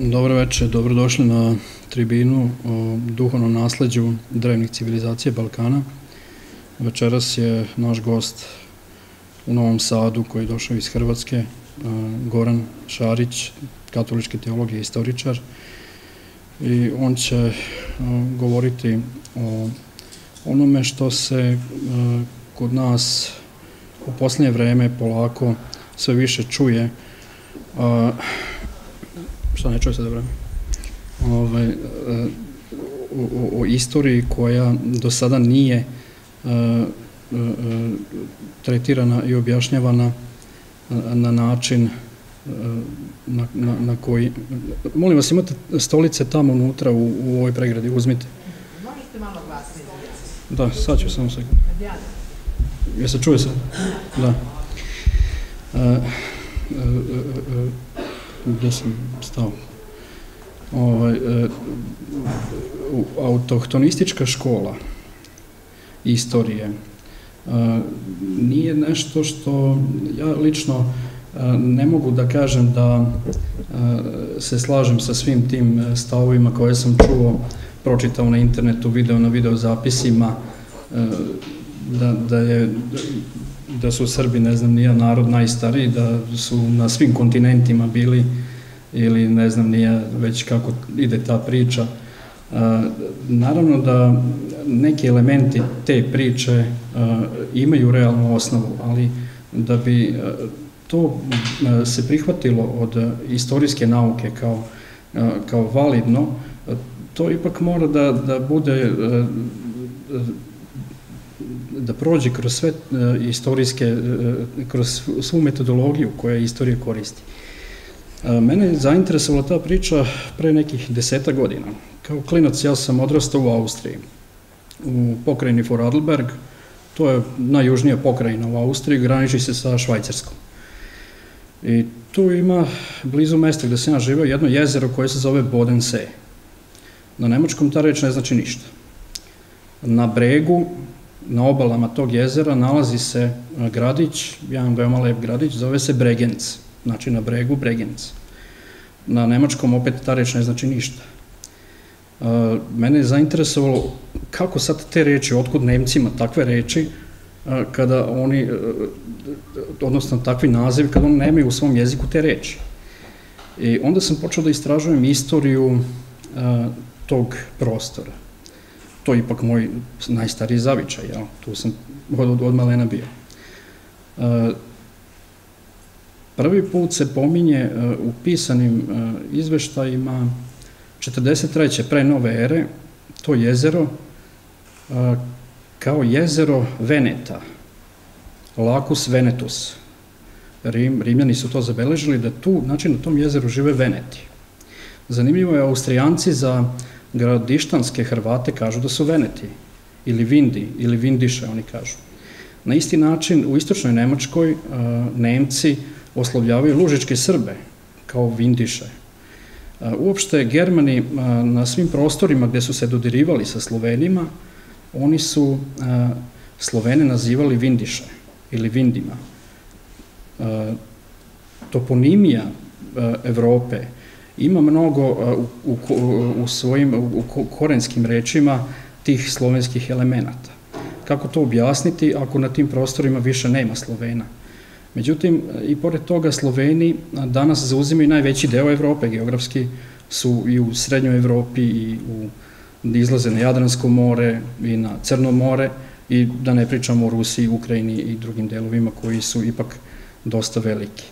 Dobro večer, dobrodošli na tribinu o duhovnom nasledđu drevnih civilizacije Balkana. Večeras je naš gost u Novom Sadu koji je došao iz Hrvatske, e, Goran Šarić, katolički teolog i istoričar. I on će e, govoriti o onome što se e, kod nas u posljednje vreme polako sve više čuje što ne čuje se dobro, ovaj, e, o, o, o istoriji koja do sada nije e, e, tretirana i objašnjavana na način na, na, na koji... Molim vas, imate stolice tamo unutra u, u ovoj pregradi, uzmite. Možete malo glasnije? Da, sad ću samo sekund. Ja se čuje se? Da. Uh, uh, uh, gdje sam stao. Ovaj, e, autohtonistička škola istorije e, nije nešto što ja lično e, ne mogu da kažem da e, se slažem sa svim tim e, stavovima koje sam čuo, pročitao na internetu, video na video zapisima, e, da, da je da su Srbi, ne znam, nije narod najstariji, da su na svim kontinentima bili ili ne znam nije već kako ide ta priča. E, naravno da neki elementi te priče e, imaju realnu osnovu, ali da bi e, to se prihvatilo od istorijske nauke kao, kao validno, to ipak mora da, da bude da prođe kroz sve eh, istorijske, eh, kroz svu metodologiju koja istorija koristi. Eh, mene je zainteresovala ta priča pre nekih deseta godina. Kao klinac ja sam odrastao u Austriji, u pokrajini Vorarlberg, to je najjužnija pokrajina u Austriji, graniči se sa Švajcarskom. I tu ima blizu mesta gde se ja živeo jedno jezero koje se zove Bodensee. Na nemačkom ta reč ne znači ništa. Na bregu na obalama tog jezera nalazi se e, gradić, jedan veoma lep gradić, zove se Bregenc, znači na bregu Bregenc. Na nemačkom opet ta reč ne znači ništa. E, mene je zainteresovalo kako sad te reči, otkud Nemcima takve reči, e, kada oni, odnosno takvi nazivi, kada oni nemaju u svom jeziku te reči. I onda sam počeo da istražujem istoriju tog prostora to je ipak moj najstariji zavičaj, jel? tu sam od, od malena bio. E, prvi put se pominje e, u pisanim e, izveštajima 43. pre nove ere, to jezero, e, kao jezero Veneta, Lacus Venetus. Rim, Rimljani su to zabeležili da tu, znači na tom jezeru žive Veneti. Zanimljivo je, Austrijanci za gradištanske Hrvate kažu da su Veneti, ili Vindi, ili Vindiše, oni kažu. Na isti način, u istočnoj Nemačkoj, Nemci oslovljavaju lužičke Srbe, kao Vindiše. Uopšte, Germani na svim prostorima gde su se dodirivali sa Slovenima, oni su Slovene nazivali Vindiše, ili Vindima. Toponimija Evrope, ima mnogo e, u, u, u svojim u korenskim rečima tih slovenskih elemenata. Kako to objasniti ako na tim prostorima više nema Slovena? Međutim, i pored toga Sloveni danas zauzimaju najveći deo Evrope, geografski su i u Srednjoj Evropi i u izlaze na Jadransko more i na Crno more i da ne pričamo o Rusiji, Ukrajini i drugim delovima koji su ipak dosta veliki.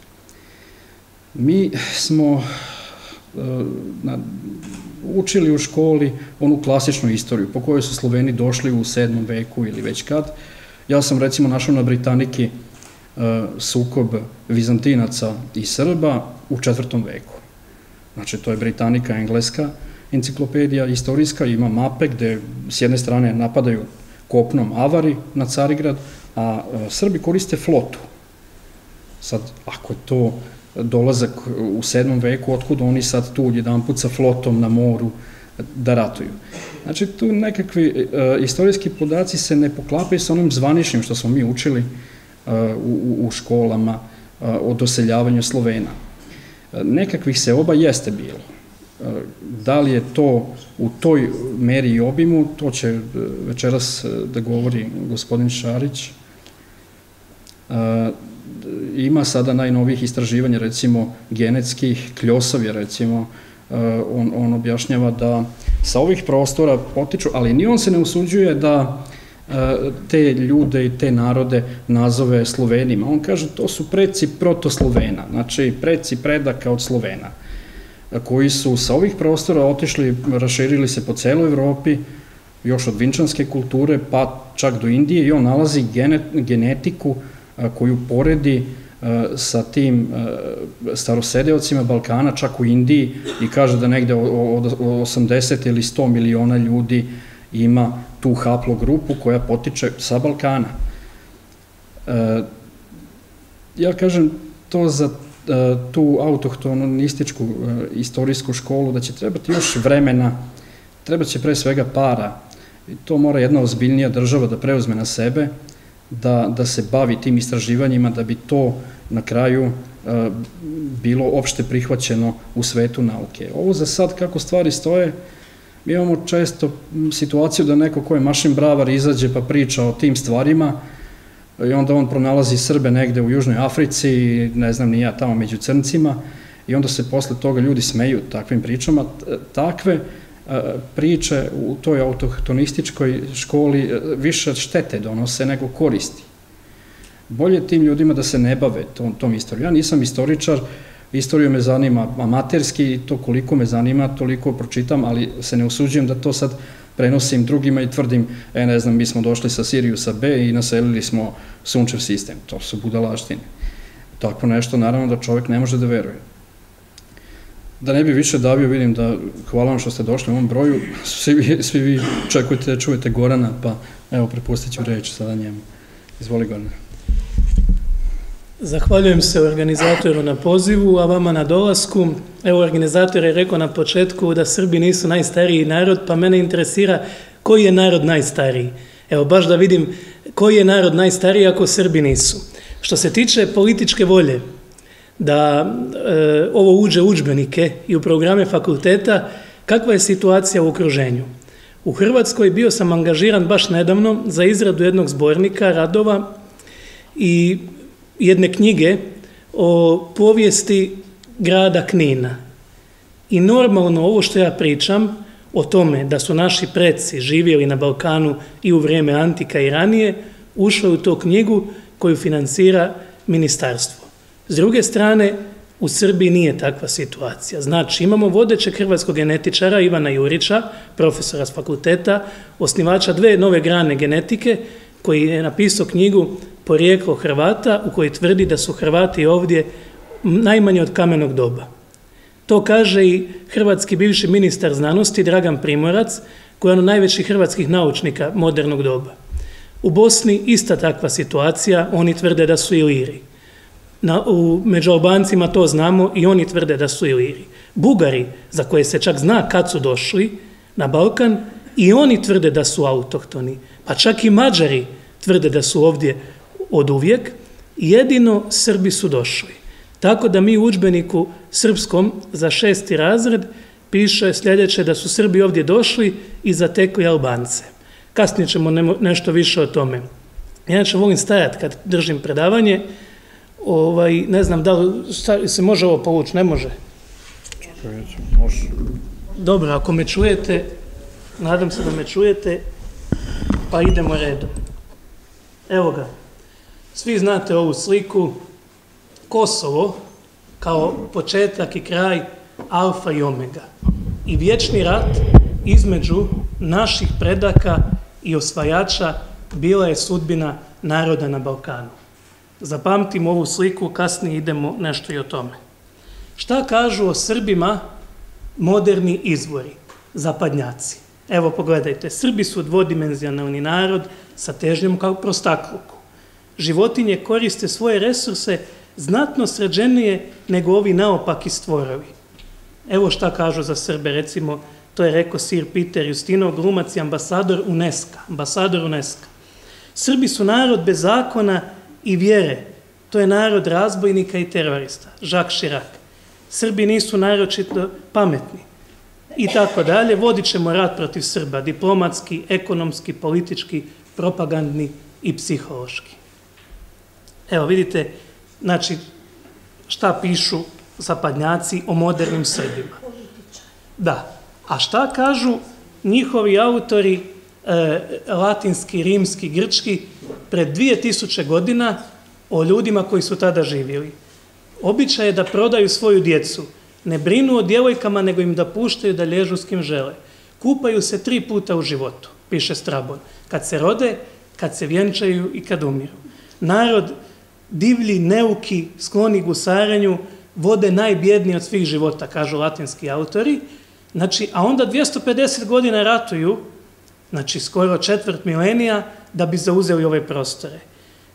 Mi smo na, učili u školi onu klasičnu istoriju po kojoj su Sloveni došli u 7. veku ili već kad. Ja sam recimo našao na Britaniki e, sukob Vizantinaca i Srba u 4. veku. Znači, to je Britanika, engleska enciklopedija, istorijska, ima mape gde s jedne strane napadaju kopnom Avari na Carigrad, a e, Srbi koriste flotu. Sad, ako je to dolazak u sedmom veku, otkud oni sad tu jedan put sa flotom na moru da ratuju. Znači, tu nekakvi e, istorijski podaci se ne poklapaju sa onim zvaničnim što smo mi učili e, u, u školama e, o doseljavanju Slovena. E, nekakvih se oba jeste bilo. E, da li je to u toj meri i obimu, to će e, večeras e, da govori gospodin Šarić. Ima sada najnovijih istraživanja, recimo genetskih, Kljosov je recimo, e, on, on objašnjava da sa ovih prostora potiču, ali ni on se ne usuđuje da e, te ljude i te narode nazove Slovenima. On kaže to su preci protoslovena, znači preci predaka od Slovena koji su sa ovih prostora otišli, raširili se po celoj Evropi, još od vinčanske kulture pa čak do Indije i on nalazi genet, genetiku koju poredi sa tim starosedeocima Balkana, čak u Indiji i kaže da negde od 80 ili 100 miliona ljudi ima tu haplogrupu koja potiče sa Balkana. E, ja kažem to za e, tu autohtonističku e, istorijsku školu, da će trebati još vremena, treba će pre svega para. I to mora jedna ozbiljnija država da preuzme na sebe, da, da se bavi tim istraživanjima, da bi to na kraju e, bilo opšte prihvaćeno u svetu nauke. Ovo za sad, kako stvari stoje, mi imamo često situaciju da neko ko je mašin bravar izađe pa priča o tim stvarima, i onda on pronalazi Srbe negde u Južnoj Africi, ne znam ni ja, tamo među crncima, i onda se posle toga ljudi smeju takvim pričama. Takve E, priče u toj autohtonističkoj školi e, više štete donose nego koristi. Bolje tim ljudima da se ne bave tom, tom istorijom. Ja nisam istoričar, istoriju me zanima amaterski, to koliko me zanima, toliko pročitam, ali se ne usuđujem da to sad prenosim drugima i tvrdim, e, ne znam, mi smo došli sa Siriusa B i naselili smo sunčev sistem. To su budalaštine. Tako nešto, naravno, da čovjek ne može da veruje. Da ne bi više davio, vidim da, hvala vam što ste došli u ovom broju, svi vi, svi vi čekujete, čujete Gorana, pa evo, prepustit ću reći sada njemu. Izvoli Gorana. Zahvaljujem se organizatoru na pozivu, a vama na dolasku. Evo, organizator je rekao na početku da Srbi nisu najstariji narod, pa mene interesira koji je narod najstariji. Evo, baš da vidim koji je narod najstariji ako Srbi nisu. Što se tiče političke volje, da e, ovo uđe u učbenike i u programe fakulteta, kakva je situacija u okruženju? U Hrvatskoj bio sam angažiran baš nedavno za izradu jednog zbornika radova i jedne knjige o povijesti grada Knina. I normalno ovo što ja pričam o tome da su naši predsi živjeli na Balkanu i u vrijeme Antika i ranije, ušlo u to knjigu koju financira ministarstvo. S druge strane, u Srbiji nije takva situacija. Znači, imamo vodećeg hrvatskog genetičara Ivana Jurića, profesora s fakulteta, osnivača dve nove grane genetike, koji je napisao knjigu Porijeklo Hrvata, u kojoj tvrdi da su Hrvati ovdje najmanje od kamenog doba. To kaže i hrvatski bivši ministar znanosti Dragan Primorac, koji je ono najvećih hrvatskih naučnika modernog doba. U Bosni ista takva situacija, oni tvrde da su iliri. Na, u, među Albancima to znamo i oni tvrde da su iliri. Bugari, za koje se čak zna kad su došli na Balkan, i oni tvrde da su autohtoni. Pa čak i Mađari tvrde da su ovdje od uvijek, jedino Srbi su došli. Tako da mi u učbeniku srpskom za šesti razred piše sljedeće da su Srbi ovdje došli i zatekli Albance. Kasnije ćemo nešto više o tome. Inače, volim stajati kad držim predavanje. Ovaj, ne znam da li se može ovo povući, ne može? Može. Dobro, ako me čujete, nadam se da me čujete, pa idemo redom. Evo ga. Svi znate ovu sliku. Kosovo kao početak i kraj alfa i omega. I vječni rat između naših predaka i osvajača bila je sudbina naroda na Balkanu. Zapamtimo ovu sliku, kasnije idemo nešto i o tome. Šta kažu o Srbima moderni izvori, zapadnjaci? Evo pogledajte, Srbi su dvodimenzionalni narod sa težnjom kao prostakluku životinje koriste svoje resurse znatno sređenije nego ovi naopaki stvorovi. Evo šta kažu za Srbe, recimo, to je rekao Sir Peter Justinov, glumac i ambasador UNESCO. Ambasador UNESCO. Srbi su narod bez zakona i vjere. To je narod razbojnika i terorista. Jacques Chirac. Srbi nisu naročito pametni. i tako dalje. Vodit ćemo rat protiv Srba, diplomatski, ekonomski, politički, propagandni i psihološki. Evo vidite, znači, šta pišu zapadnjaci o modernim Srbima. Da. A šta kažu njihovi autori, e, latinski, rimski, grčki, pred 2000 godina o ljudima koji su tada živjeli? Običaj je da prodaju svoju djecu. Ne brinu o djevojkama, nego im da puštaju da lježu s kim žele. Kupaju se tri puta u životu, piše Strabon. Kad se rode, kad se vjenčaju i kad umiru. Narod divlji, neuki, skloni gusaranju, vode najbjedniji od svih života, kažu latinski autori. Znači, a onda 250 godina ratuju, znači skoro četvrt milenija, da bi zauzeli ove prostore.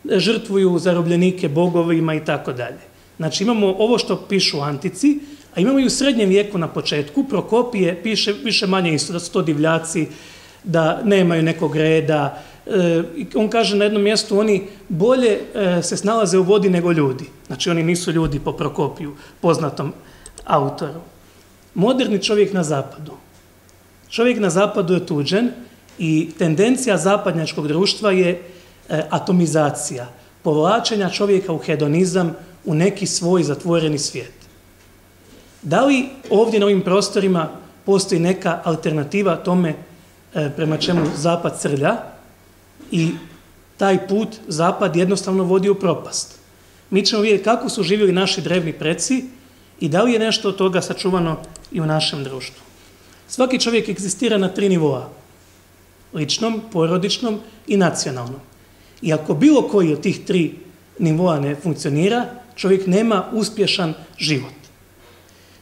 Žrtvuju zarobljenike bogovima i tako dalje. Znači, imamo ovo što pišu antici, a imamo i u srednjem vijeku na početku, Prokopije piše više manje isto, da su to divljaci, da nemaju nekog reda, E, on kaže na jednom mjestu, oni bolje e, se snalaze u vodi nego ljudi. Znači, oni nisu ljudi po Prokopiju, poznatom autoru. Moderni čovjek na zapadu. Čovjek na zapadu je tuđen i tendencija zapadnjačkog društva je e, atomizacija, povlačenja čovjeka u hedonizam, u neki svoj zatvoreni svijet. Da li ovdje na ovim prostorima postoji neka alternativa tome e, prema čemu zapad crlja, i taj put zapad jednostavno vodi u propast. Mi ćemo vidjeti kako su živjeli naši drevni preci i da li je nešto od toga sačuvano i u našem društvu. Svaki čovjek egzistira na tri nivoa. Ličnom, porodičnom i nacionalnom. I ako bilo koji od tih tri nivoa ne funkcionira, čovjek nema uspješan život.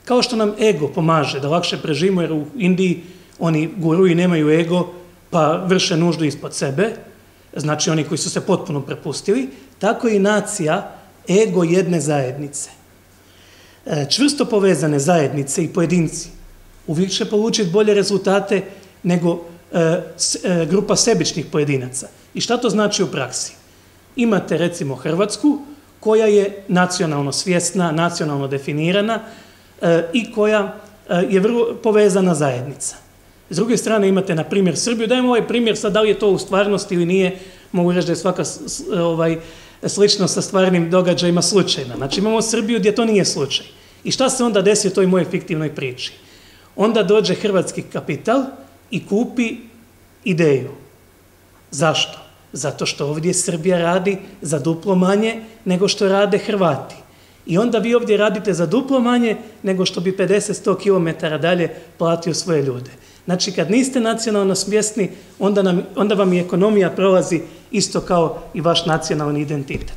Kao što nam ego pomaže da lakše preživimo, jer u Indiji oni guruji nemaju ego, pa vrše nuždu ispod sebe, znači oni koji su se potpuno prepustili, tako i nacija ego jedne zajednice. E, čvrsto povezane zajednice i pojedinci uvijek će polučiti bolje rezultate nego e, e, grupa sebičnih pojedinaca. I šta to znači u praksi? Imate recimo Hrvatsku koja je nacionalno svjesna, nacionalno definirana e, i koja e, je vrlo povezana zajednica. S druge strane imate, na primjer, Srbiju. Dajmo ovaj primjer, sad da li je to u stvarnosti ili nije, mogu reći da je svaka ovaj, slično sa stvarnim događajima slučajna. Znači imamo Srbiju gdje to nije slučaj. I šta se onda desi u toj moje fiktivnoj priči? Onda dođe hrvatski kapital i kupi ideju. Zašto? Zato što ovdje Srbija radi za duplo manje nego što rade Hrvati. I onda vi ovdje radite za duplo manje nego što bi 50-100 km dalje platio svoje ljude. Znači, kad niste nacionalno smjesni, onda, nam, onda vam i ekonomija prolazi isto kao i vaš nacionalni identitet.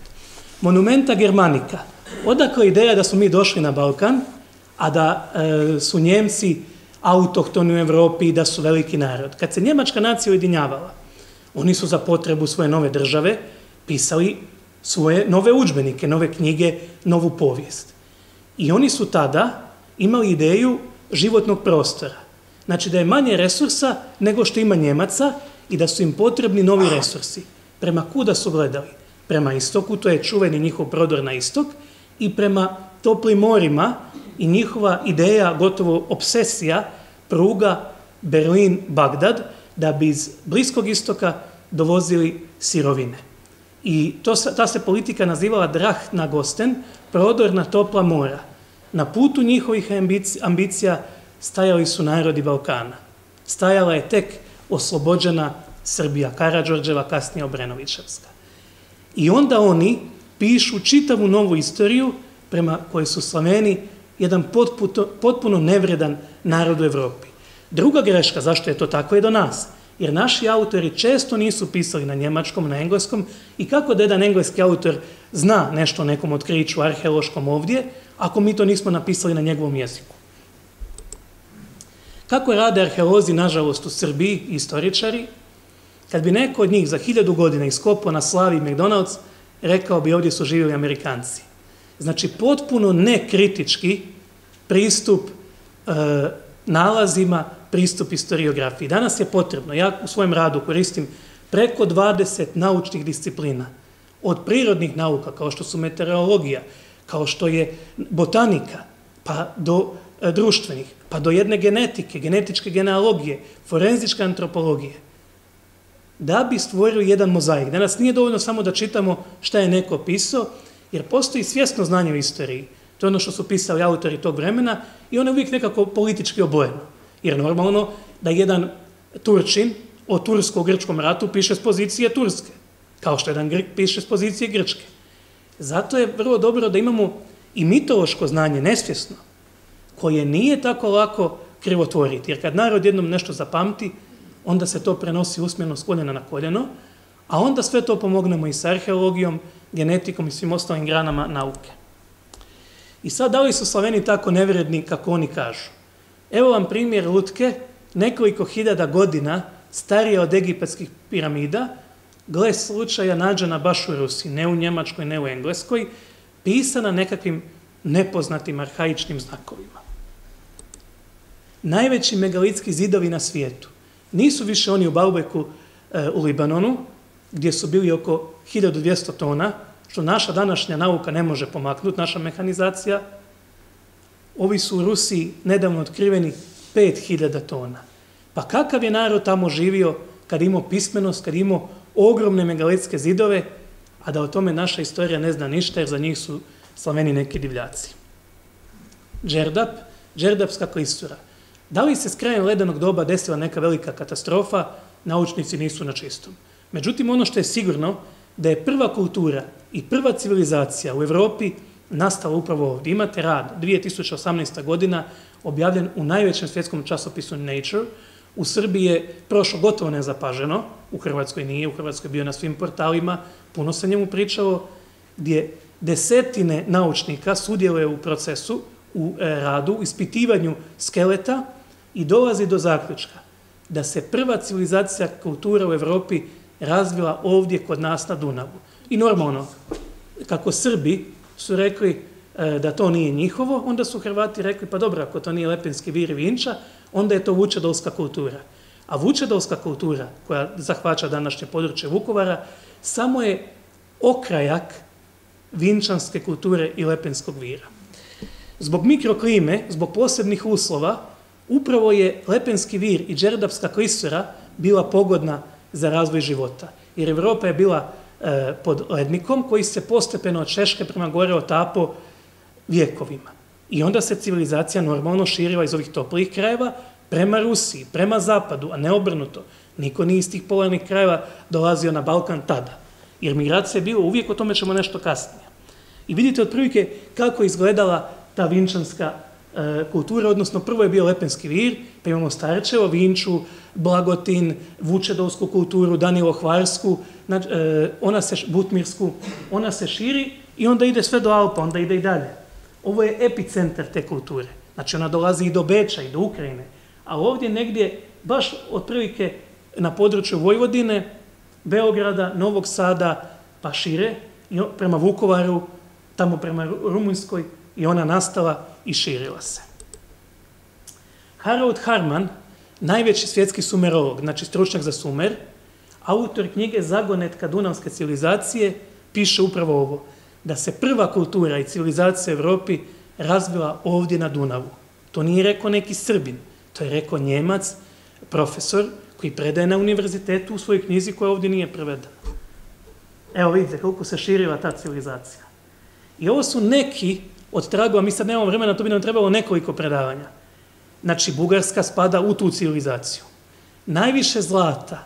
Monumenta Germanika. Odakle ideja da smo mi došli na Balkan, a da e, su Njemci autohtoni u Evropi i da su veliki narod. Kad se Njemačka nacija ujedinjavala, oni su za potrebu svoje nove države pisali svoje nove učbenike, nove knjige, novu povijest. I oni su tada imali ideju životnog prostora. Znači da je manje resursa nego što ima Njemaca i da su im potrebni novi resursi. Prema kuda su gledali? Prema istoku, to je čuveni njihov prodor na istok, i prema toplim morima i njihova ideja, gotovo obsesija, pruga Berlin-Bagdad, da bi iz Bliskog istoka dovozili sirovine. I to, ta se politika nazivala Drah na Gosten, prodor na topla mora. Na putu njihovih ambicija stajali su narodi Balkana. Stajala je tek oslobođena Srbija, Karadžorđeva, kasnije Obrenovićevska. I onda oni pišu čitavu novu istoriju prema kojoj su Slaveni jedan potpuno, potpuno nevredan narod u Evropi. Druga greška, zašto je to tako, je do nas. Jer naši autori često nisu pisali na njemačkom, na engleskom i kako da jedan engleski autor zna nešto o nekom otkriću arheološkom ovdje, ako mi to nismo napisali na njegovom jeziku. Kako rade arheolozi, nažalost, u Srbiji, istoričari, kad bi neko od njih za hiljadu godina iskopao na slavi McDonald's, rekao bi ovdje su živjeli Amerikanci. Znači, potpuno nekritički pristup e, nalazima, pristup historiografiji. Danas je potrebno, ja u svojem radu koristim preko 20 naučnih disciplina, od prirodnih nauka, kao što su meteorologija, kao što je botanika, pa do e, društvenih, pa do jedne genetike, genetičke genealogije, forenzičke antropologije, da bi stvorio jedan mozaik. Danas nije dovoljno samo da čitamo šta je neko pisao, jer postoji svjesno znanje u istoriji. To je ono što su pisali autori tog vremena i ono je uvijek nekako politički obojeno. Jer normalno da jedan Turčin o tursko-grčkom ratu piše s pozicije Turske, kao što jedan Grk piše s pozicije Grčke. Zato je vrlo dobro da imamo i mitološko znanje, nesvjesno, koje nije tako lako krivotvoriti. Jer kad narod jednom nešto zapamti, onda se to prenosi usmjeno s koljena na koljeno, a onda sve to pomognemo i sa arheologijom, genetikom i svim ostalim granama nauke. I sad, da li su Slaveni tako nevredni kako oni kažu? Evo vam primjer Lutke, nekoliko hiljada godina starije od egipatskih piramida, gle slučaja nađena baš u Rusiji, ne u Njemačkoj, ne u Engleskoj, pisana nekakvim nepoznatim arhaičnim znakovima. Najveći megalitski zidovi na svijetu nisu više oni u Baubeku e, u Libanonu, gdje su bili oko 1200 tona, što naša današnja nauka ne može pomaknuti, naša mehanizacija. Ovi su u Rusiji nedavno otkriveni 5000 tona. Pa kakav je narod tamo živio kad imao pismenost, kad imao ogromne megalitske zidove, a da o tome naša istorija ne zna ništa, jer za njih su slaveni neki divljaci. Džerdap, Džerdapska klistura. Da li se s krajem ledenog doba desila neka velika katastrofa, naučnici nisu na čistom. Međutim, ono što je sigurno, da je prva kultura i prva civilizacija u Evropi nastala upravo ovdje. Imate rad 2018. godina objavljen u najvećem svjetskom časopisu Nature. U Srbiji je prošlo gotovo nezapaženo, u Hrvatskoj nije, u Hrvatskoj bio na svim portalima, puno se njemu pričalo, gdje desetine naučnika sudjeluje u procesu, u e, radu, ispitivanju skeleta i dolazi do zaključka da se prva civilizacija kultura u Evropi razvila ovdje kod nas na Dunavu. I normalno, kako Srbi su rekli e, da to nije njihovo, onda su Hrvati rekli, pa dobro, ako to nije Lepenski vir i Vinča, onda je to vučedolska kultura. A vučedolska kultura, koja zahvaća današnje područje Vukovara, samo je okrajak vinčanske kulture i Lepenskog vira. Zbog mikroklime, zbog posebnih uslova, upravo je Lepenski vir i džerdapska klisura bila pogodna za razvoj života. Jer Evropa je bila e, pod lednikom koji se postepeno od Češke prema gore otapo vjekovima. I onda se civilizacija normalno širila iz ovih toplih krajeva prema Rusiji, prema zapadu, a ne obrnuto. Niko nije iz tih polarnih krajeva dolazio na Balkan tada. Jer migracija je bilo uvijek, o tome ćemo nešto kasnije. I vidite otprilike kako izgledala ta vinčanska e, kultura, odnosno prvo je bio Lepenski vir, pa imamo Starčevo, Vinču, Blagotin, Vučedovsku kulturu, Danilo Hvarsku, znači, e, ona se, Butmirsku, ona se širi i onda ide sve do Alpa, onda ide i dalje. Ovo je epicentar te kulture. Znači ona dolazi i do Beča i do Ukrajine. A ovdje negdje, baš otprilike na području Vojvodine, Beograda, Novog Sada, pa šire, prema Vukovaru, tamo prema Rumunjskoj, i ona nastala i širila se. Harold Harman, najveći svjetski sumerolog, znači stručnjak za sumer, autor knjige Zagonetka Dunavske civilizacije, piše upravo ovo, da se prva kultura i civilizacija u Evropi razvila ovdje na Dunavu. To nije rekao neki Srbin, to je rekao Njemac, profesor, koji predaje na univerzitetu u svojoj knjizi koja ovdje nije prevedena. Evo vidite koliko se širila ta civilizacija. I ovo su neki od tragova, mi sad nemamo vremena, to bi nam trebalo nekoliko predavanja. Znači, Bugarska spada u tu civilizaciju. Najviše zlata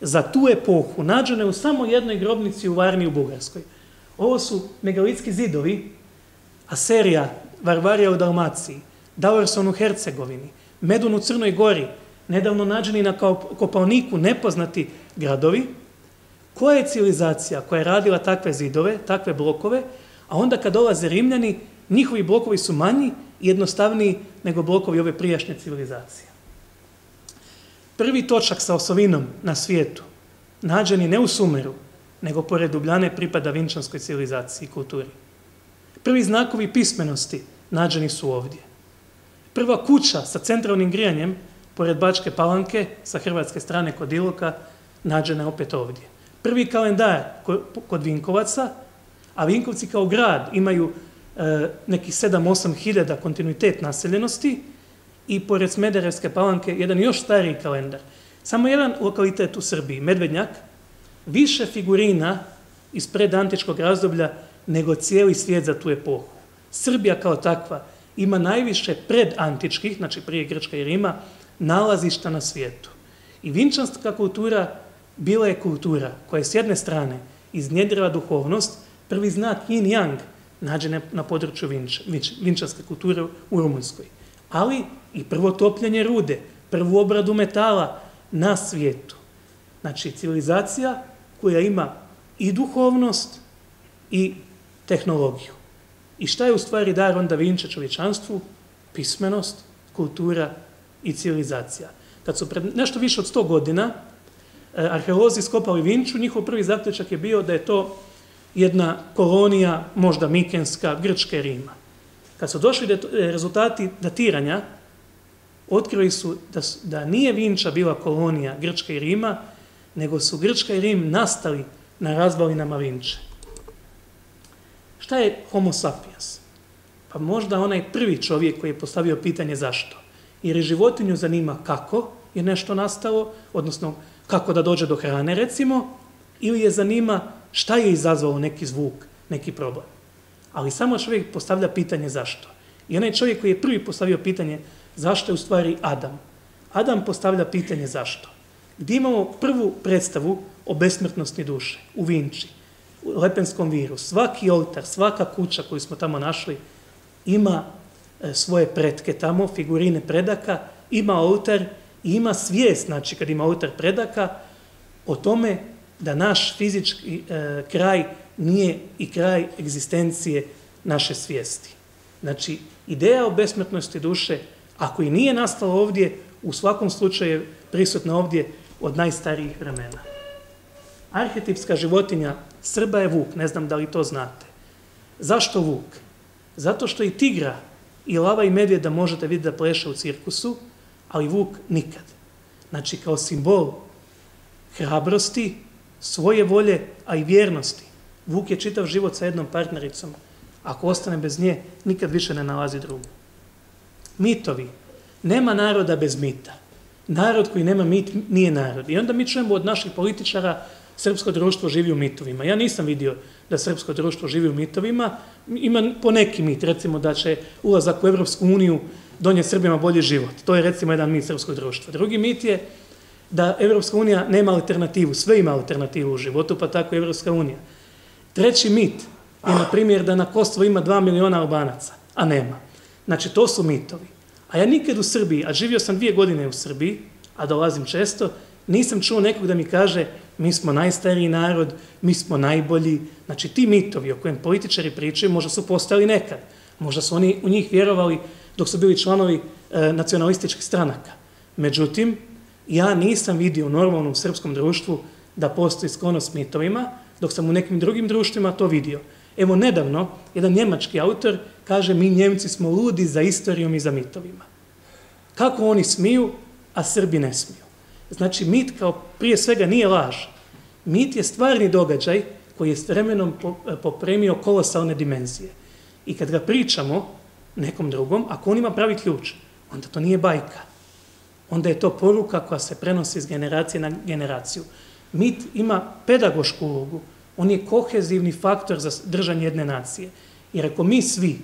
za tu epohu nađene u samo jednoj grobnici u Varni u Bugarskoj. Ovo su megalitski zidovi, Aserija, Varvarija u Dalmaciji, Dalerson u Hercegovini, Medun u Crnoj Gori, nedavno nađeni na Kopalniku nepoznati gradovi. Koja je civilizacija koja je radila takve zidove, takve blokove, a onda kad dolaze Rimljani, njihovi blokovi su manji i jednostavniji nego blokovi ove prijašnje civilizacije. Prvi točak sa osovinom na svijetu nađen je ne u Sumeru, nego pored Dubljane pripada vinčanskoj civilizaciji i kulturi. Prvi znakovi pismenosti nađeni su ovdje. Prva kuća sa centralnim grijanjem, pored Bačke palanke, sa hrvatske strane kod Iloka, nađena je opet ovdje. Prvi kalendar kod Vinkovaca, a Vinkovci kao grad imaju e, nekih 7-8 hiljada kontinuitet naseljenosti i pored Smederevske palanke jedan još stariji kalendar. Samo jedan lokalitet u Srbiji, Medvednjak, više figurina iz predantičkog razdoblja nego cijeli svijet za tu epohu. Srbija kao takva ima najviše predantičkih, znači prije Grčka i Rima, nalazišta na svijetu. I vinčanska kultura bila je kultura koja je s jedne strane iznjedrila duhovnost, prvi znak yin-yang, nađene nađe na području vinč, vinč, vinčanske kulture u Rumunskoj. Ali i prvo topljenje rude, prvu obradu metala na svijetu. Znači, civilizacija koja ima i duhovnost i tehnologiju. I šta je u stvari dar onda Vinča čovječanstvu? Pismenost, kultura i civilizacija. Kad su pred nešto više od 100 godina eh, arheolozi skopali vinču, njihov prvi zaključak je bio da je to jedna kolonija, možda Mikenska, Grčke Rima. Kad su došli e, rezultati datiranja, otkrili su da, da nije Vinča bila kolonija Grčka i Rima, nego su Grčka i Rim nastali na razvalinama Vinče. Šta je homo sapiens? Pa možda onaj prvi čovjek koji je postavio pitanje zašto. Jer je životinju zanima kako je nešto nastalo, odnosno kako da dođe do hrane, recimo, ili je zanima šta je izazvalo neki zvuk, neki problem. Ali samo čovjek postavlja pitanje zašto. I onaj čovjek koji je prvi postavio pitanje zašto je u stvari Adam. Adam postavlja pitanje zašto. Gdje imamo prvu predstavu o besmrtnosti duše? U Vinči, u Lepenskom viru. Svaki oltar, svaka kuća koju smo tamo našli ima e, svoje pretke tamo, figurine predaka, ima oltar i ima svijest, znači kad ima oltar predaka, o tome da naš fizički e, kraj nije i kraj egzistencije naše svijesti. Znači, ideja o besmrtnosti duše, ako i nije nastala ovdje, u svakom slučaju je prisutna ovdje od najstarijih vremena. Arhetipska životinja Srba je vuk, ne znam da li to znate. Zašto vuk? Zato što i tigra, i lava i medvjeda možete vidjeti da pleše u cirkusu, ali vuk nikad. Znači, kao simbol hrabrosti, svoje volje, a i vjernosti. Vuk je čitav život sa jednom partnericom. Ako ostane bez nje, nikad više ne nalazi drugu. Mitovi. Nema naroda bez mita. Narod koji nema mit nije narod. I onda mi čujemo od naših političara srpsko društvo živi u mitovima. Ja nisam vidio da srpsko društvo živi u mitovima. Ima po neki mit, recimo da će ulazak u Evropsku uniju donijeti Srbima bolji život. To je recimo jedan mit srpskog društva. Drugi mit je da Evropska unija nema alternativu, sve ima alternativu u životu, pa tako i Evropska unija. Treći mit je, na primjer, da na Kosovo ima 2 miliona albanaca, a nema. Znači, to su mitovi. A ja nikad u Srbiji, a živio sam dvije godine u Srbiji, a dolazim često, nisam čuo nekog da mi kaže mi smo najstariji narod, mi smo najbolji. Znači, ti mitovi o kojem političari pričaju možda su postali nekad. Možda su oni u njih vjerovali dok su bili članovi e, nacionalističkih stranaka. Međutim, ja nisam vidio u normalnom srpskom društvu da postoji sklonost mitovima, dok sam u nekim drugim društvima to vidio. Evo, nedavno, jedan njemački autor kaže mi njemci smo ludi za istorijom i za mitovima. Kako oni smiju, a Srbi ne smiju? Znači, mit kao prije svega nije laž. Mit je stvarni događaj koji je s vremenom e, popremio kolosalne dimenzije. I kad ga pričamo nekom drugom, ako on ima pravi ključ, onda to nije bajka onda je to poruka koja se prenosi iz generacije na generaciju. Mit ima pedagošku ulogu, on je kohezivni faktor za držanje jedne nacije. Jer ako mi svi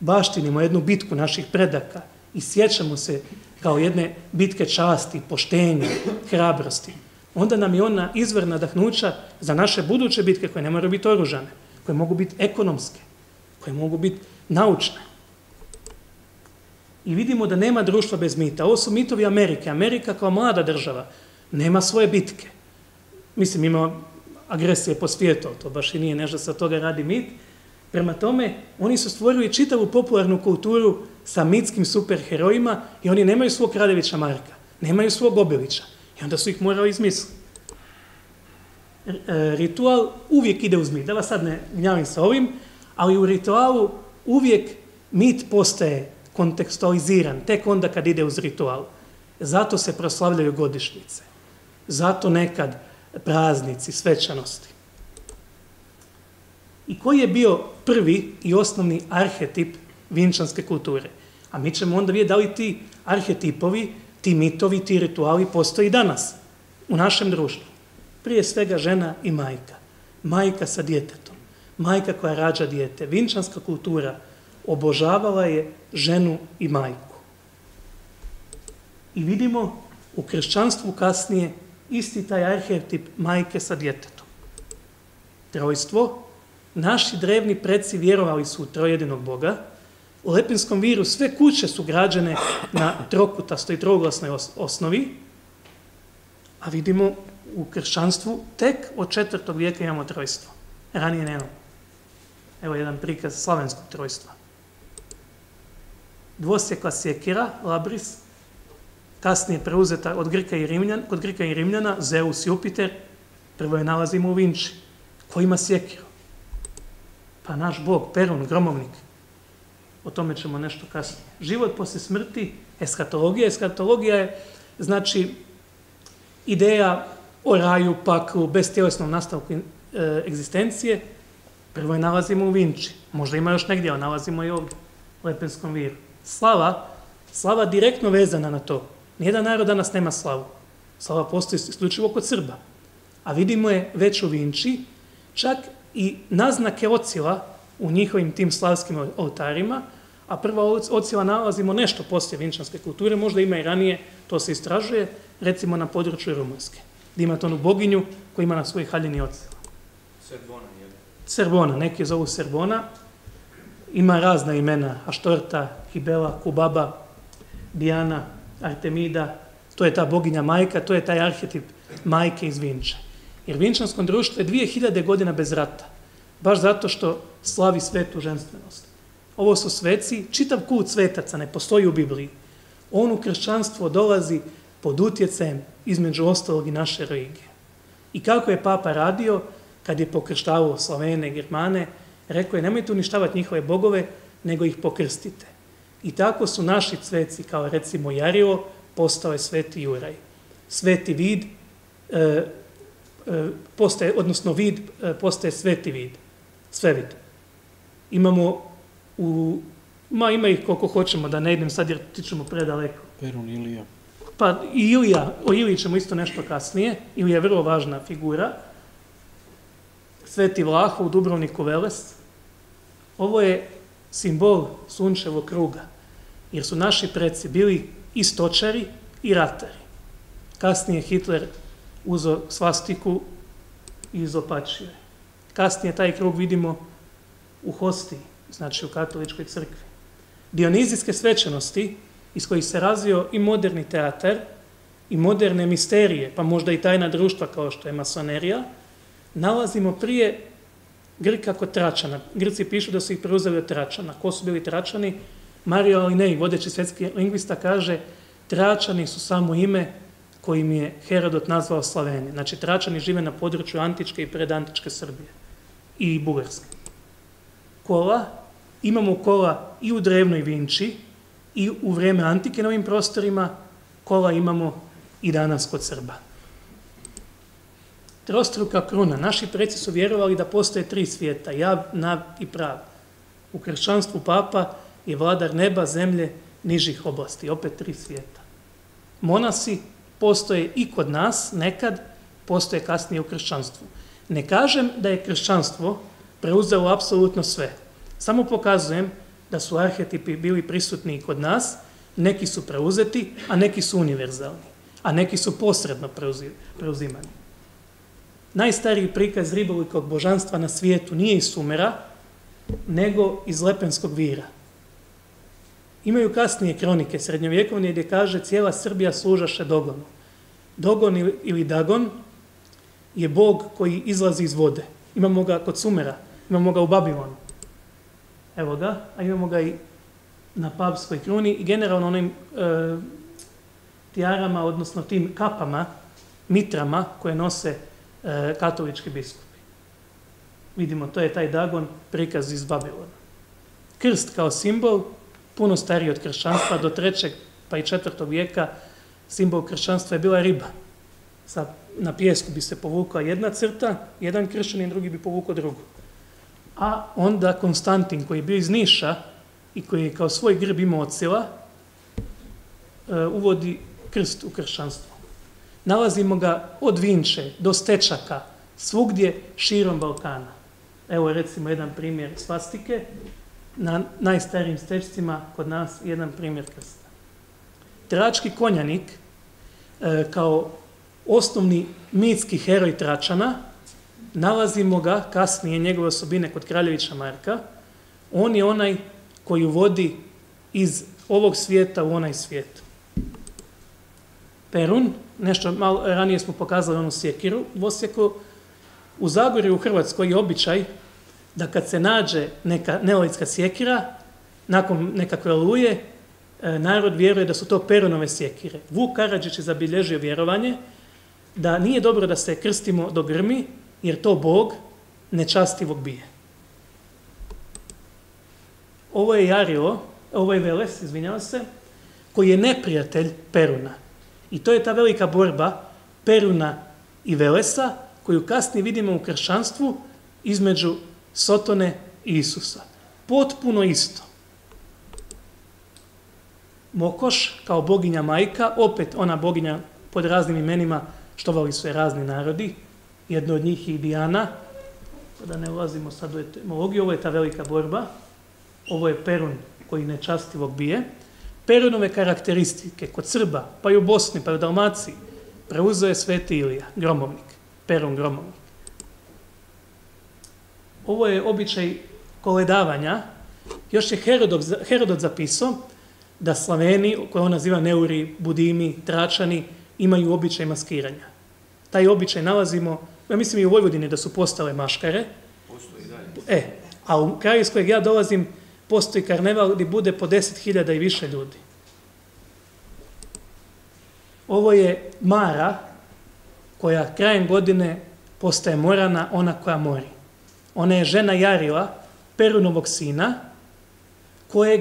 baštinimo jednu bitku naših predaka i sjećamo se kao jedne bitke časti, poštenja, hrabrosti, onda nam je ona izvor nadahnuća za naše buduće bitke koje ne moraju biti oružane, koje mogu biti ekonomske, koje mogu biti naučne. I vidimo da nema društva bez mita. Ovo su mitovi Amerike. Amerika kao mlada država nema svoje bitke. Mislim, ima agresije po svijetu, to baš i nije nešto sa toga radi mit. Prema tome, oni su stvorili čitavu popularnu kulturu sa mitskim superherojima i oni nemaju svog Kraljevića Marka, nemaju svog Obilića. I onda su ih morali izmisliti. E, ritual uvijek ide uz mit. Da vas sad ne gnjavim sa ovim, ali u ritualu uvijek mit postaje kontekstualiziran tek onda kad ide uz ritual. Zato se proslavljaju godišnjice. Zato nekad praznici, svečanosti. I koji je bio prvi i osnovni arhetip vinčanske kulture? A mi ćemo onda vidjeti da li ti arhetipovi, ti mitovi, ti rituali postoji danas u našem društvu. Prije svega žena i majka. Majka sa djetetom. Majka koja rađa djete. Vinčanska kultura obožavala je ženu i majku. I vidimo u kršćanstvu kasnije isti taj arhetip majke sa djetetom. Trojstvo, naši drevni predsi vjerovali su u trojedinog Boga, u Lepinskom viru sve kuće su građene na trokutastoj troglasnoj osnovi, a vidimo u kršćanstvu tek od četvrtog vijeka imamo trojstvo. Ranije nema. Evo jedan prikaz slavenskog trojstva. Dvosjekla sjekira, labris, kasnije preuzeta od Grika i Rimljana, kod Grika i Rimljana, Zeus i Jupiter, prvo je nalazimo u Vinči. Ko ima sjekiru? Pa naš bog, Perun, gromovnik. O tome ćemo nešto kasnije. Život posle smrti, eskatologija. Eskatologija je, znači, ideja o raju, paklu, bez tjelesnog nastavku e, egzistencije, prvo je nalazimo u Vinči. Možda ima još negdje, ali nalazimo i ovdje, u Lepenskom viru. Slava, slava direktno vezana na to. Nijedan narod danas nema slavu. Slava postoji isključivo kod Srba. A vidimo je već u Vinči, čak i naznake ocila u njihovim tim slavskim oltarima, a prva ocila nalazimo nešto poslije vinčanske kulture, možda ima i ranije, to se istražuje, recimo na području Rumunjske, gdje imate onu boginju koja ima na svojih haljini ocila. Serbona, je Serbona, neki zovu Serbona, ima razna imena, Aštorta, Hibela, Kubaba, Diana, Artemida, to je ta boginja majka, to je taj arhetip majke iz Vinče. Jer Vinčansko društvo je 2000 godina bez rata, baš zato što slavi svetu ženstvenost. Ovo su sveci, čitav kut svetaca ne postoji u Bibliji. On u kršćanstvo dolazi pod utjecajem između ostalog i naše religije. I kako je papa radio, kad je pokrštavao Slovene, Germane, rekao je nemojte uništavati njihove bogove, nego ih pokrstite. I tako su naši cveci, kao recimo Jarilo, postao je sveti Juraj. Sveti vid, e, e, postaje, odnosno vid, e, postaje sveti vid. Sve vid. Imamo u, ma ima ih koliko hoćemo, da ne idem sad jer ti ćemo predaleko. Perun Ilija. Pa Ilija, o Iliji ćemo isto nešto kasnije, Ilija je vrlo važna figura. Sveti Vlaho u Dubrovniku Veles. Ovo je simbol sunčevog kruga, jer su naši predsi bili i stočari i ratari. Kasnije Hitler uzo svastiku i izopačio je. Kasnije taj krug vidimo u hosti, znači u katoličkoj crkvi. Dionizijske svečanosti, iz kojih se razvio i moderni teatar, i moderne misterije, pa možda i tajna društva kao što je masonerija, nalazimo prije Grka kod Tračana. Grci pišu da su ih preuzeli od Tračana. Ko su bili Tračani? Mario Alinej, vodeći svjetski lingvista, kaže Tračani su samo ime kojim je Herodot nazvao Slaveni. Znači, Tračani žive na području antičke i predantičke Srbije i Bugarske. Kola, imamo kola i u drevnoj Vinči i u vreme antike na ovim prostorima, kola imamo i danas kod Srba trostruka kruna. Naši preci su vjerovali da postoje tri svijeta, jav, nav i prav. U kršćanstvu papa je vladar neba, zemlje, nižih oblasti, opet tri svijeta. Monasi postoje i kod nas, nekad, postoje kasnije u kršćanstvu. Ne kažem da je kršćanstvo preuzelo apsolutno sve. Samo pokazujem da su arhetipi bili prisutni i kod nas, neki su preuzeti, a neki su univerzalni, a neki su posredno preuzimani najstariji prikaz ribolikog božanstva na svijetu nije iz Sumera, nego iz Lepenskog vira. Imaju kasnije kronike srednjovjekovne gdje kaže cijela Srbija služaše Dogonu. Dogon ili Dagon je bog koji izlazi iz vode. Imamo ga kod Sumera, imamo ga u Babilonu. Evo ga, a imamo ga i na papskoj kruni i generalno onim e, tijarama, odnosno tim kapama, mitrama koje nose e, katolički biskupi. Vidimo, to je taj Dagon, prikaz iz Babilona. Krst kao simbol, puno stariji od kršćanstva, do trećeg pa i četvrtog vijeka, simbol kršćanstva je bila riba. Sa, na pjesku bi se povukla jedna crta, jedan kršćanin, drugi bi povukao drugu. a onda Konstantin koji je bio iz Niša i koji je kao svoj grb imao ocila, e, uvodi krst u kršćanstvo. Nalazimo ga od Vinče do Stečaka, svugdje širom Balkana. Evo recimo jedan primjer svastike, na najstarijim stečcima kod nas jedan primjer krsta. Trački konjanik, e, kao osnovni mitski heroj Tračana, nalazimo ga kasnije njegove osobine kod Kraljevića Marka, on je onaj koji vodi iz ovog svijeta u onaj svijet. Perun, nešto malo e, ranije smo pokazali onu sjekiru, u Osijeku, u Zagorju u Hrvatskoj je običaj da kad se nađe neka neolitska sjekira, nakon nekakve luje, e, narod vjeruje da su to Perunove sjekire. Vuk Karadžić je zabilježio vjerovanje da nije dobro da se krstimo do grmi, jer to Bog nečastivog bije. Ovo je Jario, ovo je Veles, izvinjava se, koji je neprijatelj Peruna. I to je ta velika borba Peruna i Velesa, koju kasnije vidimo u kršanstvu između Sotone i Isusa. Potpuno isto. Mokoš, kao boginja majka, opet ona boginja pod raznim imenima, što voli sve razni narodi, jedno od njih je i Diana, pa da ne ulazimo sad u etimologiju, ovo je ta velika borba, ovo je Perun koji nečastivog bije. Perunove karakteristike kod Srba, pa i u Bosni, pa i u Dalmaciji, preuzeo je Sveti Ilija, gromovnik, Perun gromovnik. Ovo je običaj koledavanja. Još je Herodot, Herodot zapisao da Slaveni, koje on naziva Neuri, Budimi, Tračani, imaju običaj maskiranja. Taj običaj nalazimo, ja mislim i u Vojvodini da su postale maškare. Postoji dalje. E, a u kraju iz kojeg ja dolazim, postoji karneval gdje bude po 10.000 i više ljudi. Ovo je Mara koja krajem godine postaje morana, ona koja mori. Ona je žena Jarila, Perunovog sina, kojeg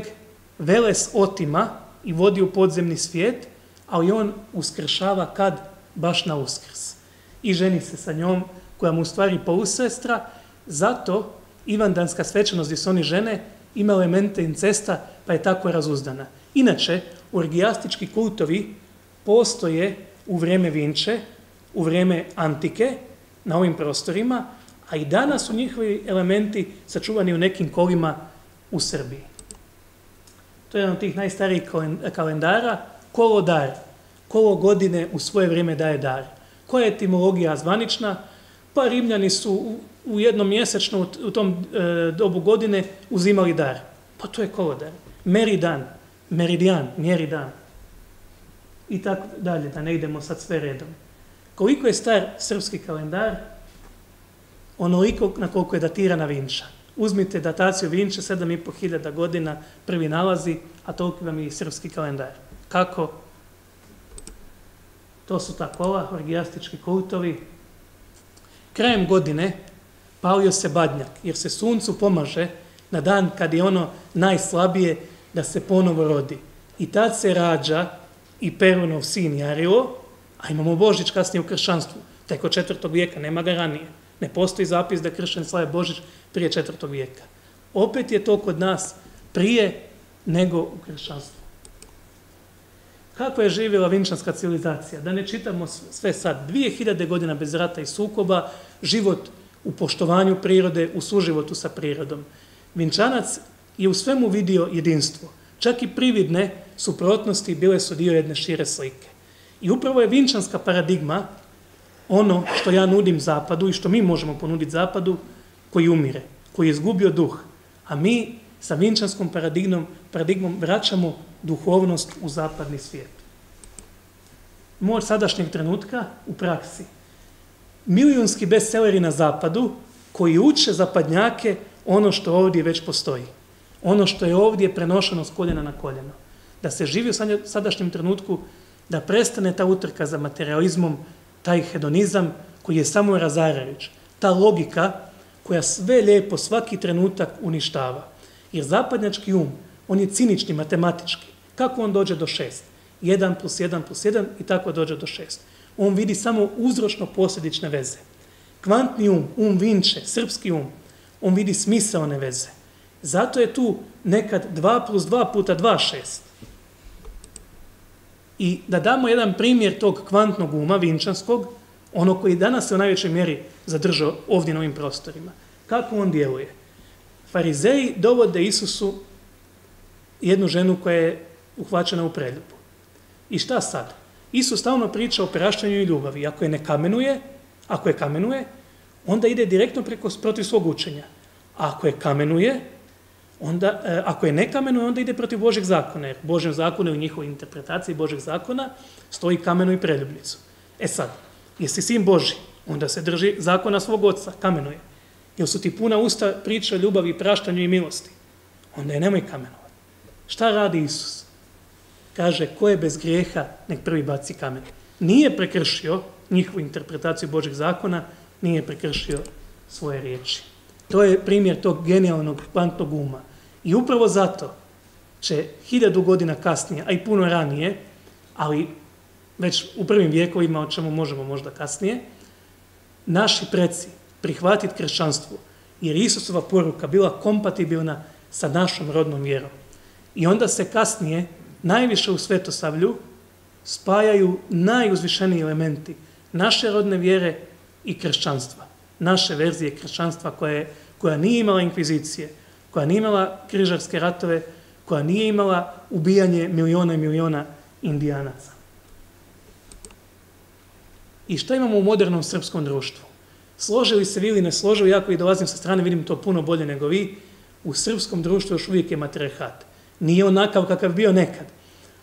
Veles otima i vodi u podzemni svijet, ali on uskršava kad? Baš na uskrs. I ženi se sa njom, koja mu u stvari polusestra, zato Ivandanska svečanost gdje su oni žene, ima elemente incesta, pa je tako razuzdana. Inače, orgijastički kultovi postoje u vreme Vinče, u vreme Antike, na ovim prostorima, a i danas su njihovi elementi sačuvani u nekim kolima u Srbiji. To je jedan od tih najstarijih kalendara, kolo dar, kolo godine u svoje vrijeme daje dar. Koja je etimologija zvanična? Pa Rimljani su u jednom mjesečno u tom e, dobu godine uzimali dar. Pa to je kolodar. Meridan, meridian, mjeridan. I tako dalje, da ne idemo sad sve redom. Koliko je star srpski kalendar? Onoliko na koliko je datirana Vinča. Uzmite dataciju Vinča, 7.500 godina, prvi nalazi, a toliko vam je i srpski kalendar. Kako? To su ta kola, orgijastički kultovi. Krajem godine palio se badnjak, jer se suncu pomaže na dan kad je ono najslabije da se ponovo rodi. I tad se rađa i Perunov sin Jarilo, a imamo Božić kasnije u kršćanstvu, tek od četvrtog vijeka, nema ga ranije. Ne postoji zapis da kršćan slave Božić prije četvrtog vijeka. Opet je to kod nas prije nego u kršćanstvu. Kako je živjela vinčanska civilizacija? Da ne čitamo sve sad. 2000 godina bez rata i sukoba, život u poštovanju prirode, u suživotu sa prirodom. Vinčanac je u svemu vidio jedinstvo. Čak i prividne suprotnosti bile su dio jedne šire slike. I upravo je vinčanska paradigma ono što ja nudim zapadu i što mi možemo ponuditi zapadu koji umire, koji je izgubio duh. A mi sa vinčanskom paradigmom, paradigmom vraćamo duhovnost u zapadni svijet. Moć sadašnjeg trenutka u praksi – milijunski bestselleri na zapadu koji uče zapadnjake ono što ovdje već postoji. Ono što je ovdje prenošeno s koljena na koljeno. Da se živi u sadašnjem trenutku, da prestane ta utrka za materializmom, taj hedonizam koji je samo razarajuć. Ta logika koja sve lijepo svaki trenutak uništava. Jer zapadnjački um, on je cinični, matematički. Kako on dođe do šest? 1 plus 1 plus 1 i tako dođe do 6 on vidi samo uzročno posljedične veze. Kvantni um, um vinče, srpski um, On vidi smisaone veze. Zato je tu nekad 2 plus 2 puta 2 šest. I da damo jedan primjer tog kvantnog uma, vinčanskog, ono koji danas se u najvećoj mjeri zadržao ovdje na ovim prostorima. Kako on djeluje? Farizeji dovode Isusu jednu ženu koja je uhvaćena u preljubu. I šta sad? Isus stalno priča o praštanju i ljubavi. Ako je ne kamenuje, ako je kamenuje, onda ide direktno preko protiv svog učenja. A ako je kamenuje, onda, e, ako je ne kamenuje, onda ide protiv Božeg zakona. Jer Božem zakonu u njihovoj interpretaciji Božeg zakona stoji kamenu i preljubnicu. E sad, jesi sin Boži, onda se drži zakona svog oca, kamenuje. Jel su ti puna usta priča ljubavi, praštanju i milosti? Onda je nemoj kamenovati. Šta radi Isus? Kaže, ko je bez grijeha, nek prvi baci kamen. Nije prekršio njihovu interpretaciju Božeg zakona, nije prekršio svoje riječi. To je primjer tog genijalnog kvantnog uma. I upravo zato će hiljadu godina kasnije, a i puno ranije, ali već u prvim vijekovima, o čemu možemo možda kasnije, naši preci prihvatiti kršćanstvo, jer Isusova poruka bila kompatibilna sa našom rodnom vjerom. I onda se kasnije, najviše u svetosavlju, spajaju najuzvišeniji elementi naše rodne vjere i kršćanstva. Naše verzije kršćanstva koje, koja nije imala inkvizicije, koja nije imala križarske ratove, koja nije imala ubijanje miliona i miliona indijanaca. I što imamo u modernom srpskom društvu? Složili se vi ili ne složili, ja koji dolazim sa strane vidim to puno bolje nego vi, u srpskom društvu još uvijek je matriarhat. Nije onakav kakav bio nekad.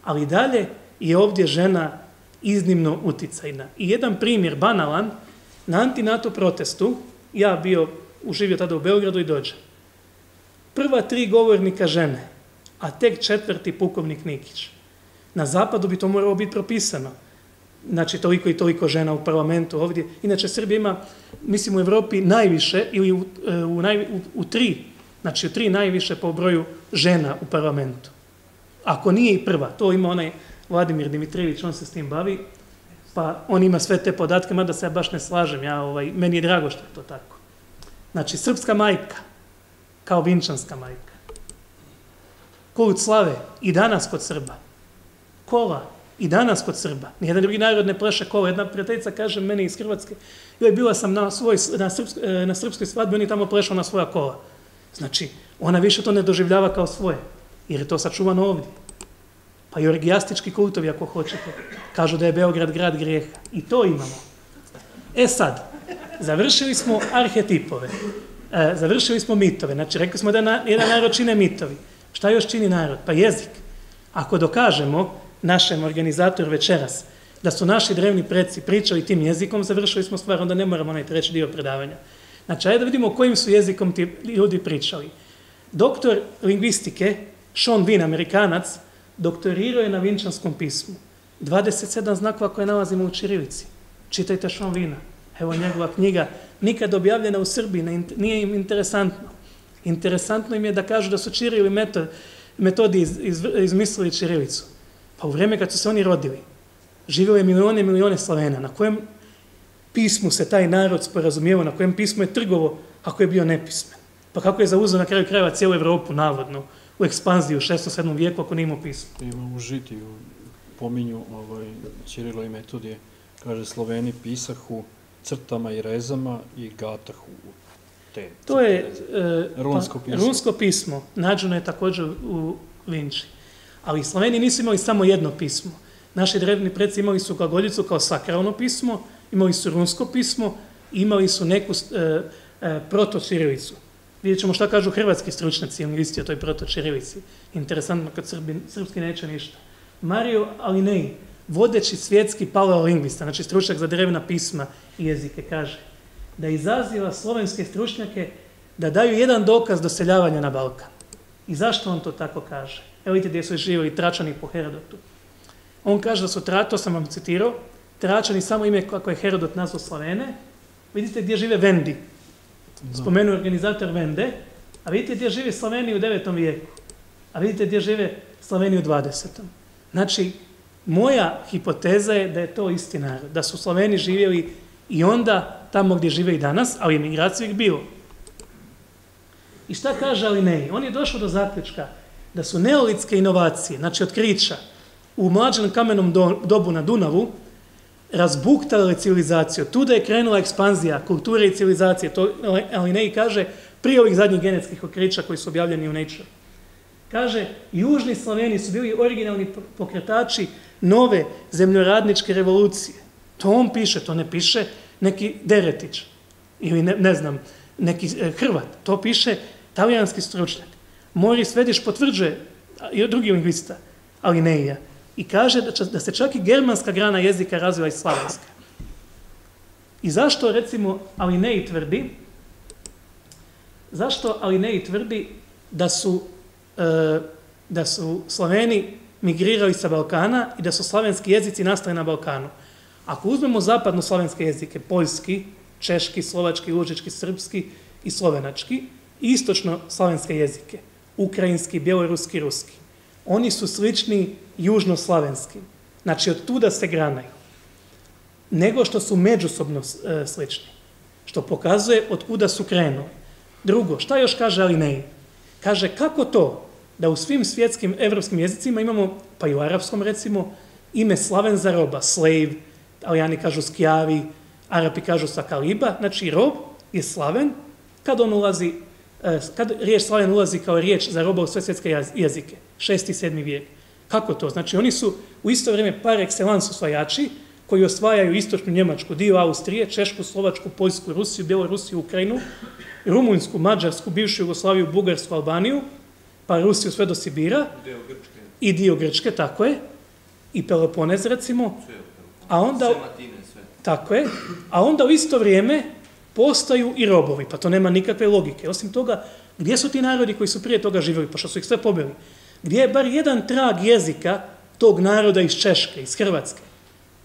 Ali dalje je ovdje žena iznimno uticajna. I jedan primjer, banalan, na antinato protestu, ja bio, uživio tada u Beogradu i dođe. Prva tri govornika žene, a tek četvrti pukovnik Nikić. Na zapadu bi to moralo biti propisano znači toliko i toliko žena u parlamentu ovdje. Inače, Srbija ima, mislim, u Evropi najviše, ili u, e, u, u, u tri, znači tri najviše po broju žena u parlamentu. Ako nije i prva, to ima onaj Vladimir Dimitrijević, on se s tim bavi, pa on ima sve te podatke, mada se ja baš ne slažem, ja, ovaj, meni je drago što je to tako. Znači, srpska majka, kao vinčanska majka. Kult slave, i danas kod Srba. Kola, I danas kod Srba. Nijedan drugi narod ne pleše kola. Jedna prijateljica kaže meni iz Hrvatske, joj, bila sam na, svoj, na, srpskoj, na srpskoj svadbi, oni tamo plešao na svoja kola. Znači, ona više to ne doživljava kao svoje, jer je to sačuvano ovdje. Pa i orgijastički kultovi, ako hoćete, kažu da je Beograd grad grijeha. I to imamo. E sad, završili smo arhetipove, e, završili smo mitove, znači rekli smo da na, jedan narod čine mitovi. Šta još čini narod? Pa jezik. Ako dokažemo našem organizatoru večeras, da su naši drevni predci pričali tim jezikom, završili smo stvar, onda ne moramo onaj treći dio predavanja. Znači, ajde da vidimo kojim su jezikom ti ljudi pričali. Doktor lingvistike, Sean Bean, amerikanac, doktorirao je na vinčanskom pismu. 27 znakova koje nalazimo u Čirilici. Čitajte Sean Vina. Evo njegova knjiga, nikad objavljena u Srbiji, nije im interesantno. Interesantno im je da kažu da su Čirili metod, metodi iz, iz, izmislili Čirilicu. Pa u vrijeme kad su se oni rodili, živjelo je milione i milione Slavena. Na kojem pismu se taj narod sporazumijeva, na kojem pismu je trgovo ako je bio nepismen? Pa kako je zauzeo na kraju krajeva cijelu Evropu, navodno, u ekspanziju u 6. 7. vijeku ako nimo pismo? Ima u žitiju, pominju ovaj, Čirilo i Metodije, kaže Sloveni pisahu crtama i rezama i gatahu te To je e, runsko, pa, pismo. runsko pismo. Nađeno je također u Vinči. Ali Sloveni nisu imali samo jedno pismo. Naši drevni predsi imali su glagoljicu kao sakralno pismo, imali su runsko pismo, imali su neku e, e, proto-čirilicu. Vidjet ćemo šta kažu hrvatski stručnjaci i anglisti o toj proto-čirilici. Interesantno kad Srbi, srpski neće ništa. Mario Alinej, vodeći svjetski paleolingvista, znači stručnjak za drevna pisma i jezike, kaže da izaziva slovenske stručnjake da daju jedan dokaz doseljavanja na Balkan. I zašto on to tako kaže? Evo vidite gdje su živjeli tračani po Herodotu. On kaže da su, to sam vam citirao, tračani samo ime kako je Herodot nazvao Slavene. Vidite gdje žive Vendi. Spomenuo organizator Vende. A vidite gdje žive Slaveni u 9. vijeku. A vidite gdje žive Slaveni u 20. Znači, moja hipoteza je da je to isti narod. Da su Slaveni živjeli i onda tamo gdje žive i danas, ali emigraciju ih bilo. I šta kaže Alinej? On je došao do zaključka da su neolitske inovacije, znači otkrića, u mlađenom kamenom dobu na Dunavu, razbuktale civilizaciju. Tuda je krenula ekspanzija kulture i civilizacije. To Alinei kaže prije ovih zadnjih genetskih otkrića koji su objavljeni u Nature. Kaže, južni Slaveni su bili originalni pokretači nove zemljoradničke revolucije. To on piše, to ne piše neki Deretić ili ne, ne znam, neki e, Hrvat. To piše talijanski stručnjak. Moris Vediš potvrđuje, i drugi lingvista, ali ne i ja. I kaže da, da se čak i germanska grana jezika razvila iz slavenske. I zašto, recimo, Alinei tvrdi, zašto Alinei tvrdi da su, e, da su Sloveni migrirali sa Balkana i da su slavenski jezici nastali na Balkanu? Ako uzmemo zapadno slavenske jezike, poljski, češki, slovački, lužički, srpski i slovenački, istočno slavenske jezike, ukrajinski, bjeloruski, ruski, oni su slični južnoslavenskim. Znači, od tuda se granaju. Nego što su međusobno e, slični. Što pokazuje od kuda su krenuli. Drugo, šta još kaže Alinej? Kaže, kako to da u svim svjetskim evropskim jezicima imamo, pa i u arapskom recimo, ime slaven za roba, slave, alijani kažu skjavi, arapi kažu sakaliba, znači rob je slaven kad on ulazi, kad riječ slaven ulazi kao riječ za roba u sve svjetske jezike, šesti, sedmi vijek. Kako to? Znači oni su u isto vrijeme par excellence osvajači koji osvajaju istočnu Njemačku, dio Austrije, Češku, Slovačku, Poljsku, Rusiju, Bjelorusiju, Ukrajinu, Rumunjsku, Mađarsku, bivšu Jugoslaviju, Bugarsku, Albaniju, pa Rusiju sve do Sibira. Dio Grčke. I dio Grčke, tako je. I Peloponez, recimo. A onda... Tako je. A onda u isto vrijeme postaju i robovi. Pa to nema nikakve logike. Osim toga, gdje su ti narodi koji su prije toga živjeli? Pa što su ih sve pobili? Gdje je bar jedan trag jezika tog naroda iz Češke, iz Hrvatske?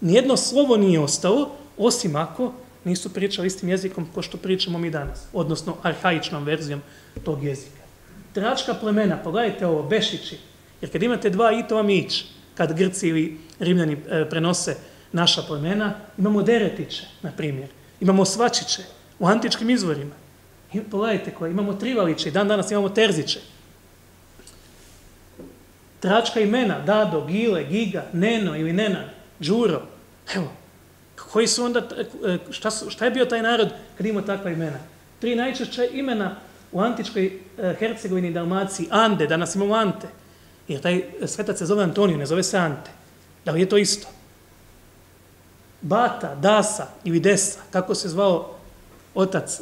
Nijedno slovo nije ostalo, osim ako nisu pričali istim jezikom ko što pričamo mi danas, odnosno arhaičnom verzijom tog jezika. Tračka plemena, pogledajte ovo, Bešići, jer kad imate dva i to vam ić, kad Grci ili Rimljani e, prenose naša plemena, imamo Deretiće, na primjer, imamo Svačiće u antičkim izvorima. I pogledajte koje, imamo Trivaliće i dan danas imamo Terziće. Tračka imena, Dado, Gile, Giga, Neno ili Nena, Đuro. Evo, koji su onda, e, šta, su, šta je bio taj narod kad imao takva imena? Tri najčešće imena u antičkoj e, Hercegovini i Dalmaciji, Ande, danas imamo Ante. Jer taj svetac se zove Antoniju, ne zove se Ante. Da li je to isto? Bata, Dasa ili Desa, kako se zvao otac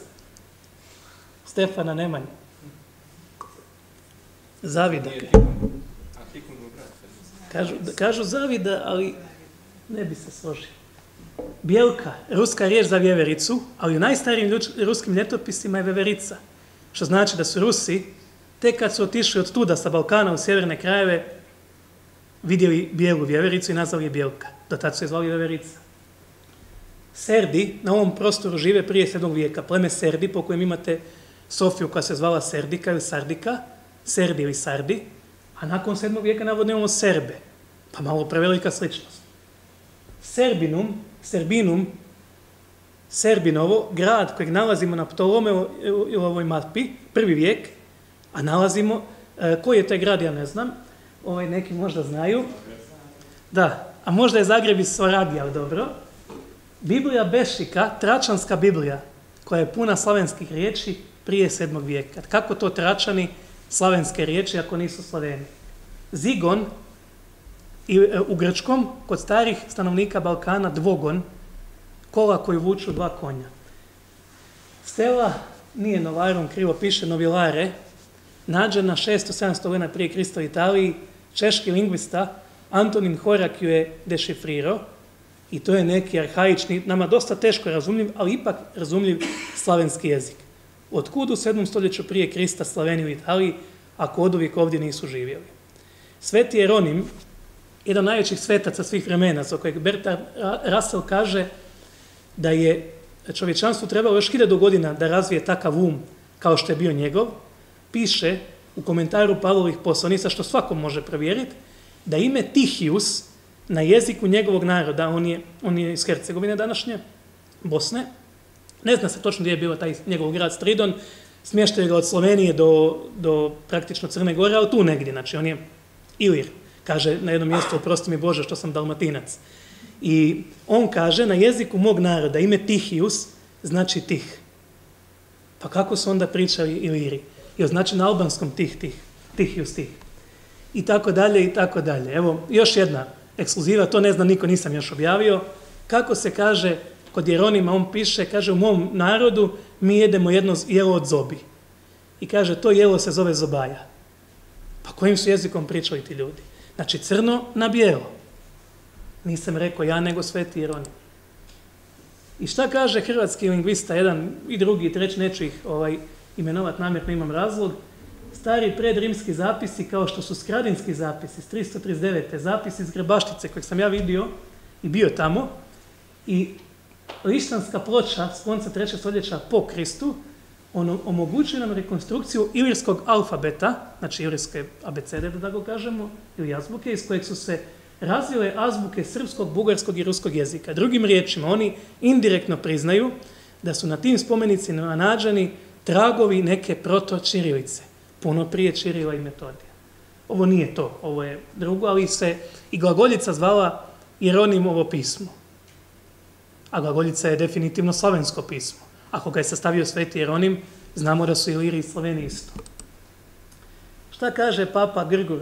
Stefana Nemanja. Zavida. Kažu, kažu zavida, ali ne bi se složio. Bijelka, ruska riječ za vjevericu, ali u najstarijim ruskim ljetopisima je veverica. Što znači da su Rusi, tek kad su otišli od tuda sa Balkana u sjeverne krajeve, vidjeli bijelu vjevericu i nazvali je Bijelka. Do tada su je zvali veverica. Serdi na ovom prostoru žive prije 7. vijeka. Pleme Serdi, po kojem imate Sofiju koja se zvala Serdika ili Sardika, Serdi ili Sardi, a nakon 7. vijeka navodno imamo Serbe. Pa malo prevelika sličnost. Serbinum, Serbinum, Serbinovo, grad kojeg nalazimo na Ptolome e, u ovoj mapi, prvi vijek, a nalazimo, e, koji je taj grad, ja ne znam, ovaj, neki možda znaju. Da, a možda je Zagreb i Svaradija, ali dobro. Biblija Bešika, Tračanska Biblija, koja je puna slavenskih riječi prije 7. vijeka. Kako to Tračani slavenske riječi ako nisu slaveni? Zigon, i e, u grčkom, kod starih stanovnika Balkana, dvogon, kola koji vuču dva konja. Stela nije novarom, krivo piše novilare, nađena 600-700 godina prije Krista u Italiji, češki lingvista Antonin Horak ju je dešifrirao i to je neki arhaični, nama dosta teško razumljiv, ali ipak razumljiv slavenski jezik. Otkud u 7. stoljeću prije Krista Slaveni u Italiji, ako od uvijek ovdje nisu živjeli? Sveti Jeronim, jedan najvećih svetaca svih vremena, za kojeg Berta Russell kaže da je čovječanstvu trebalo još hiljadu godina da razvije takav um kao što je bio njegov, piše u komentaru Pavlovih poslanica, što svako može provjeriti, da ime Tihius na jeziku njegovog naroda, on je, on je iz Hercegovine današnje, Bosne, ne zna se točno gdje je bio taj njegov grad Stridon, smještaju ga od Slovenije do, do praktično Crne Gore, ali tu negdje, znači on je Ilir, kaže na jednom mjestu, oprosti mi Bože što sam dalmatinac. I on kaže, na jeziku mog naroda ime Tihius znači tih. Pa kako su onda pričali Iliri? I znači na albanskom tih, tih, Tihius tih. I tako dalje, i tako dalje. Evo, još jedna ekskluziva, to ne zna niko, nisam još objavio. Kako se kaže, kod Jeronima on piše, kaže, u mom narodu mi jedemo jedno jelo od zobi. I kaže, to jelo se zove zobaja. Pa kojim su jezikom pričali ti ljudi? Znači, crno na bijelo. Nisam rekao ja, nego sveti Jeronim. I šta kaže hrvatski lingvista, jedan i drugi i treći, neću ih ovaj, imenovat namjerno, imam razlog, stari predrimski zapisi, kao što su skradinski zapisi, 339. zapisi iz Grebaštice, kojeg sam ja vidio i bio tamo, i lištanska ploča s konca 3. stoljeća po Kristu, ono omogućuje nam rekonstrukciju ilirskog alfabeta, znači ilirske abecede, da tako kažemo, ili azbuke, iz kojeg su se razvile azbuke srpskog, bugarskog i ruskog jezika. Drugim riječima, oni indirektno priznaju da su na tim spomenicima nađeni tragovi neke proto-čirilice, puno prije čirila i metodija. Ovo nije to, ovo je drugo, ali se i glagoljica zvala Jeronimovo pismo. A glagoljica je definitivno slavensko pismo. Ako ga je sastavio sveti Jeronim, znamo da su Iliri i Sloveni isto. Šta kaže papa Grgur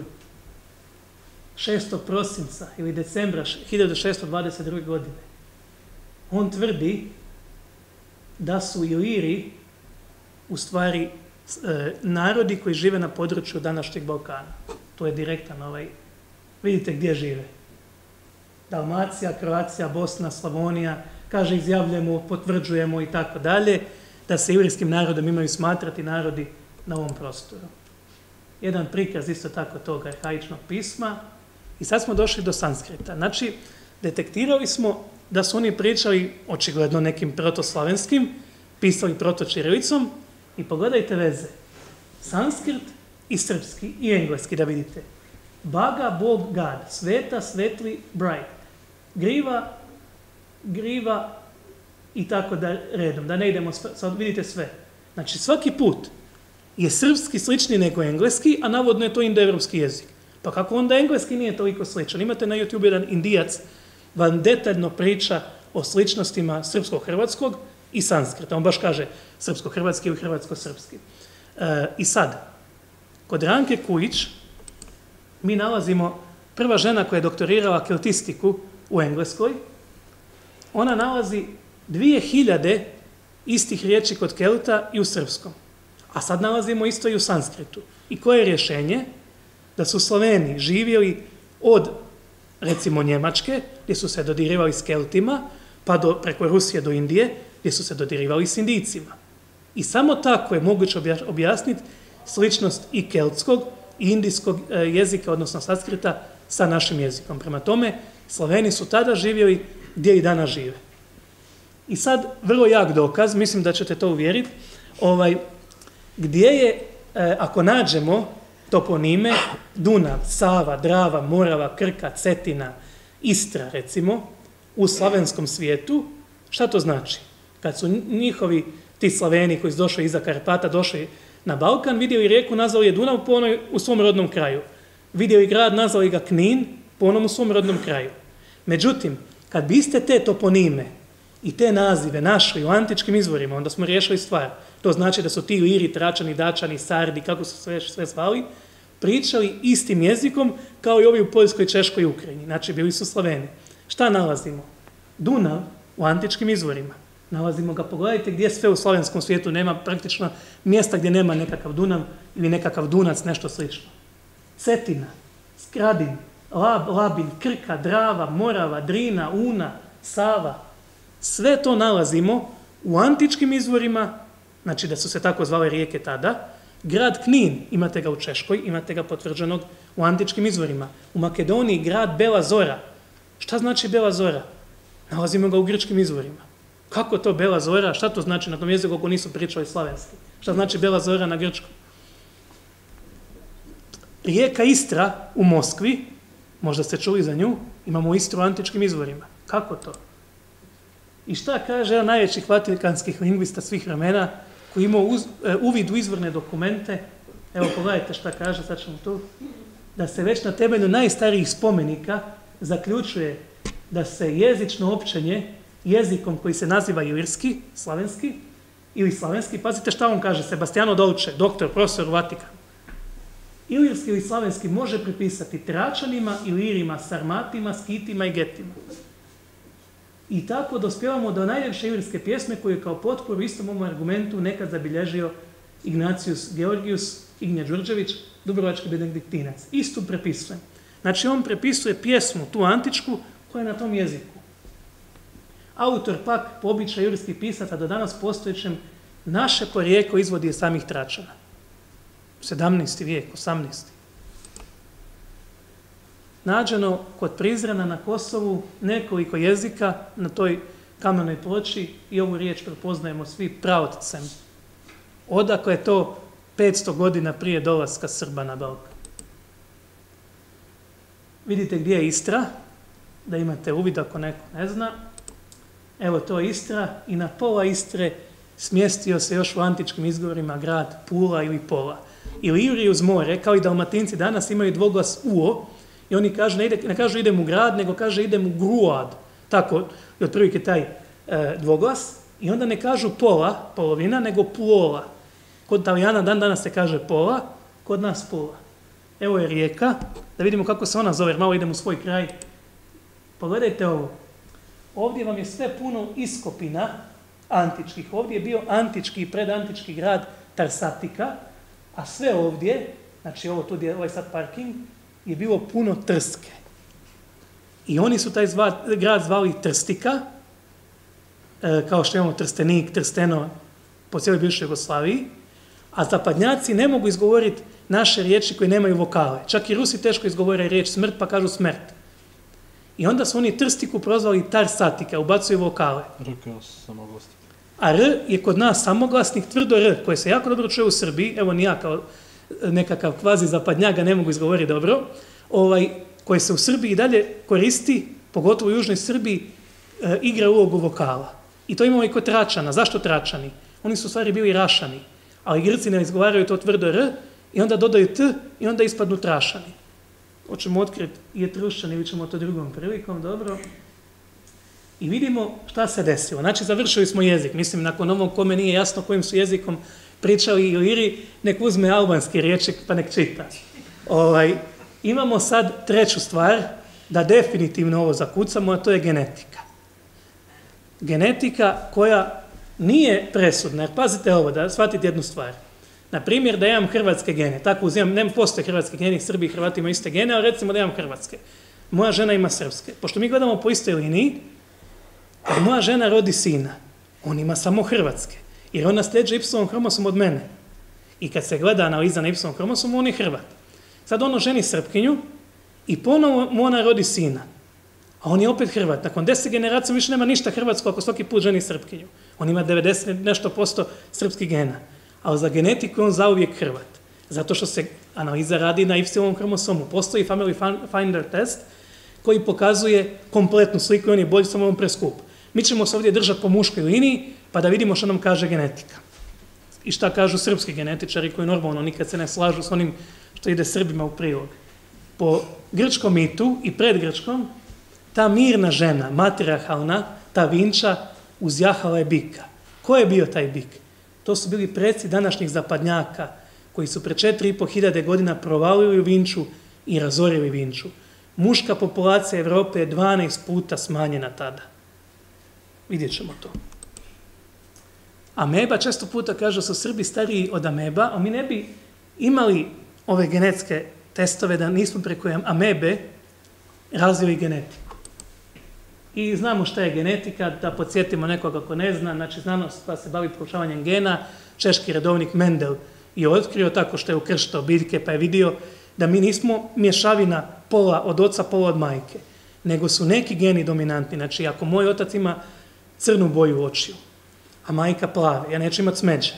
6. prosinca ili decembra 1622. godine? On tvrdi da su Iliri u stvari e, narodi koji žive na području današnjeg Balkana. To je direktan ovaj. Vidite gdje žive. Dalmacija, Kroacija, Bosna, Slavonija, kaže izjavljujemo, potvrđujemo i tako dalje, da se jurijskim narodom imaju smatrati narodi na ovom prostoru. Jedan prikaz isto tako tog arhaičnog pisma i sad smo došli do sanskrita. Znači, detektirali smo da su oni pričali očigledno nekim protoslavenskim, pisali protočirilicom i pogledajte veze. Sanskrit i srpski i engleski da vidite. Baga, Bog, God, sveta, svetli, bright. Griva, griva i tako da redom, da ne idemo, sad vidite sve. Znači svaki put je srpski slični nego engleski, a navodno je to indoevropski jezik. Pa kako onda engleski nije toliko sličan? Imate na YouTube jedan indijac, vam detaljno priča o sličnostima srpsko-hrvatskog i sanskrita. On baš kaže srpsko-hrvatski ili hrvatsko-srpski. E, I sad, kod Ranke Kujić mi nalazimo prva žena koja je doktorirala keltistiku u Engleskoj, ona nalazi dvije hiljade istih riječi kod Kelta i u srpskom. A sad nalazimo isto i u sanskritu. I koje je rješenje? Da su Sloveni živjeli od, recimo, Njemačke, gdje su se dodirivali s Keltima, pa do, preko Rusije do Indije, gdje su se dodirivali s indicima. I samo tako je moguće objasniti sličnost i keltskog i indijskog e, jezika, odnosno sanskrita, sa našim jezikom. Prema tome, Sloveni su tada živjeli gdje i danas žive. I sad, vrlo jak dokaz, mislim da ćete to uvjeriti, ovaj, gdje je, e, ako nađemo toponime, Dunav, Sava, Drava, Morava, Krka, Cetina, Istra, recimo, u slavenskom svijetu, šta to znači? Kad su njihovi, ti Slaveni koji su došli iza Karpata, došli na Balkan, vidjeli rijeku, nazvali je Dunav po onoj, u svom rodnom kraju. Vidjeli grad, nazvali ga Knin, po onom u svom rodnom kraju. Međutim, Kad biste te toponime i te nazive našli u antičkim izvorima, onda smo riješili stvar. To znači da su ti liri, tračani, dačani, sardi, kako su sve, sve zvali, pričali istim jezikom kao i ovi u Poljskoj, Češkoj i Ukrajini. Znači, bili su Slaveni. Šta nalazimo? Dunav u antičkim izvorima. Nalazimo ga, pogledajte gdje sve u slovenskom svijetu nema praktično mjesta gdje nema nekakav Dunav ili nekakav Dunac, nešto slično. Cetina, Skradin, Lab, Labin, Krka, Drava, Morava, Drina, Una, Sava, sve to nalazimo u antičkim izvorima, znači da su se tako zvale rijeke tada, grad Knin, imate ga u Češkoj, imate ga potvrđenog u antičkim izvorima, u Makedoniji grad Bela Zora. Šta znači Bela Zora? Nalazimo ga u grčkim izvorima. Kako to Bela Zora? Šta to znači na tom jeziku ako nisu pričali slavenski? Šta znači Bela Zora na grčkom? Rijeka Istra u Moskvi, Možda ste čuli za nju, imamo istru antičkim izvorima. Kako to? I šta kaže jedan najvećih vatikanskih lingvista svih vremena, koji imao uz, e, uvid u izvorne dokumente, evo pogledajte šta kaže, sad ćemo tu, da se već na temelju najstarijih spomenika zaključuje da se jezično općenje jezikom koji se naziva ilirski, slavenski, ili slavenski, pazite šta on kaže, Sebastiano Dolce, doktor, profesor u Vatikanu. Ilirski ili slavenski može pripisati tračanima, ilirima, sarmatima, skitima i getima. I tako dospjevamo do najljepše ilirske pjesme koju je kao potporu istom ovom argumentu nekad zabilježio Ignacius Georgius, Ignja Đurđević, Dubrovački benediktinac. Istu prepisuje. Znači on prepisuje pjesmu, tu antičku, koja je na tom jeziku. Autor pak, po običaju pisata, do danas postojećem, naše porijeko izvodi iz samih tračana. 17. vijek, 18. Nađeno kod Prizrena na Kosovu nekoliko jezika na toj kamenoj ploči i ovu riječ prepoznajemo svi praotcem. Odakle je to 500 godina prije dolaska Srba na Balkan. Vidite gdje je Istra, da imate uvid ako neko ne zna. Evo to je Istra i na pola Istre smjestio se još u antičkim izgovorima grad Pula ili Pola Iliriju Iri uz more, kao i dalmatinci danas imaju dvoglas uo, i oni kažu, ne, ide, ne kažu idem u grad, nego kaže idem u gruad. Tako je otprilike taj e, dvoglas. I onda ne kažu pola, polovina, nego plola. Kod Italijana dan danas se kaže pola, kod nas pola. Evo je rijeka, da vidimo kako se ona zove, malo idem u svoj kraj. Pogledajte ovo. Ovdje vam je sve puno iskopina antičkih. Ovdje je bio antički i predantički grad Tarsatika, A sve ovdje, znači ovo tu je ovaj sad parking, je bilo puno trske. I oni su taj zva, grad zvali Trstika, e, kao što imamo Trstenik, Trsteno, po cijeloj bivšoj Jugoslaviji, a zapadnjaci ne mogu izgovoriti naše riječi koje nemaju vokale. Čak i Rusi teško izgovore riječ smrt, pa kažu smrt. I onda su oni Trstiku prozvali Tar Satika, ubacuju vokale. Rekao samoglasnik. A R je kod nas samoglasnik tvrdo R, koje se jako dobro čuje u Srbiji, evo ni ja kao nekakav kvazi zapadnjaga ne mogu izgovoriti dobro, ovaj, koje se u Srbiji dalje koristi, pogotovo u Južnoj Srbiji, e, igra ulogu vokala. I to imamo i kod tračana. Zašto tračani? Oni su u stvari bili rašani, ali Grci ne izgovaraju to tvrdo R i onda dodaju T i onda ispadnu trašani. Hoćemo otkriti je trušan ili ćemo to drugom prilikom, dobro. I vidimo šta se desilo. Znači, završili smo jezik. Mislim, nakon ovog kome nije jasno kojim su jezikom pričali Iliri, nek uzme albanski riječik pa nek čita. Ovaj, imamo sad treću stvar, da definitivno ovo zakucamo, a to je genetika. Genetika koja nije presudna. Jer pazite ovo, da shvatite jednu stvar. Na primjer, da imam hrvatske gene. Tako uzimam, nemam postoje hrvatske gene, Srbi i Hrvati imaju iste gene, ali recimo da imam hrvatske. Moja žena ima srpske. Pošto mi gledamo po istoj liniji, Kad moja žena rodi sina, on ima samo hrvatske. Jer ona steđe Y hromosom od mene. I kad se gleda analiza na Y kromosom, on je hrvat. Sad ono ženi srpkinju i ponovo mu ona rodi sina. A on je opet hrvat. Nakon deset generacija više nema ništa hrvatsko ako svaki put ženi srpkinju. On ima 90 nešto posto srpskih gena. Ali za genetiku on zauvijek hrvat. Zato što se analiza radi na Y hromosomu. Postoji Family Finder test koji pokazuje kompletnu sliku i on je bolj samo on preskup. Mi ćemo se ovdje držati po muškoj liniji, pa da vidimo što nam kaže genetika. I šta kažu srpski genetičari koji normalno nikad se ne slažu s onim što ide Srbima u prilog. Po grčkom mitu i predgrčkom, ta mirna žena, matriarhalna, ta vinča, uzjahala je bika. Ko je bio taj bik? To su bili preci današnjih zapadnjaka, koji su pre četiri i po hiljade godina provalili u vinču i razorili vinču. Muška populacija Evrope je 12 puta smanjena tada. Vidjet ćemo to. Ameba često puta kaže su Srbi stariji od ameba, a mi ne bi imali ove genetske testove da nismo preko amebe razvili genetiku. I znamo šta je genetika, da podsjetimo nekoga ko ne zna, znači znanost koja se bavi proučavanjem gena, češki redovnik Mendel je otkrio tako što je ukrštao biljke, pa je vidio da mi nismo mješavina pola od oca, pola od majke, nego su neki geni dominantni. Znači, ako moj otac ima crnu boju očiju, a majka plave. Ja neću imati smeđe,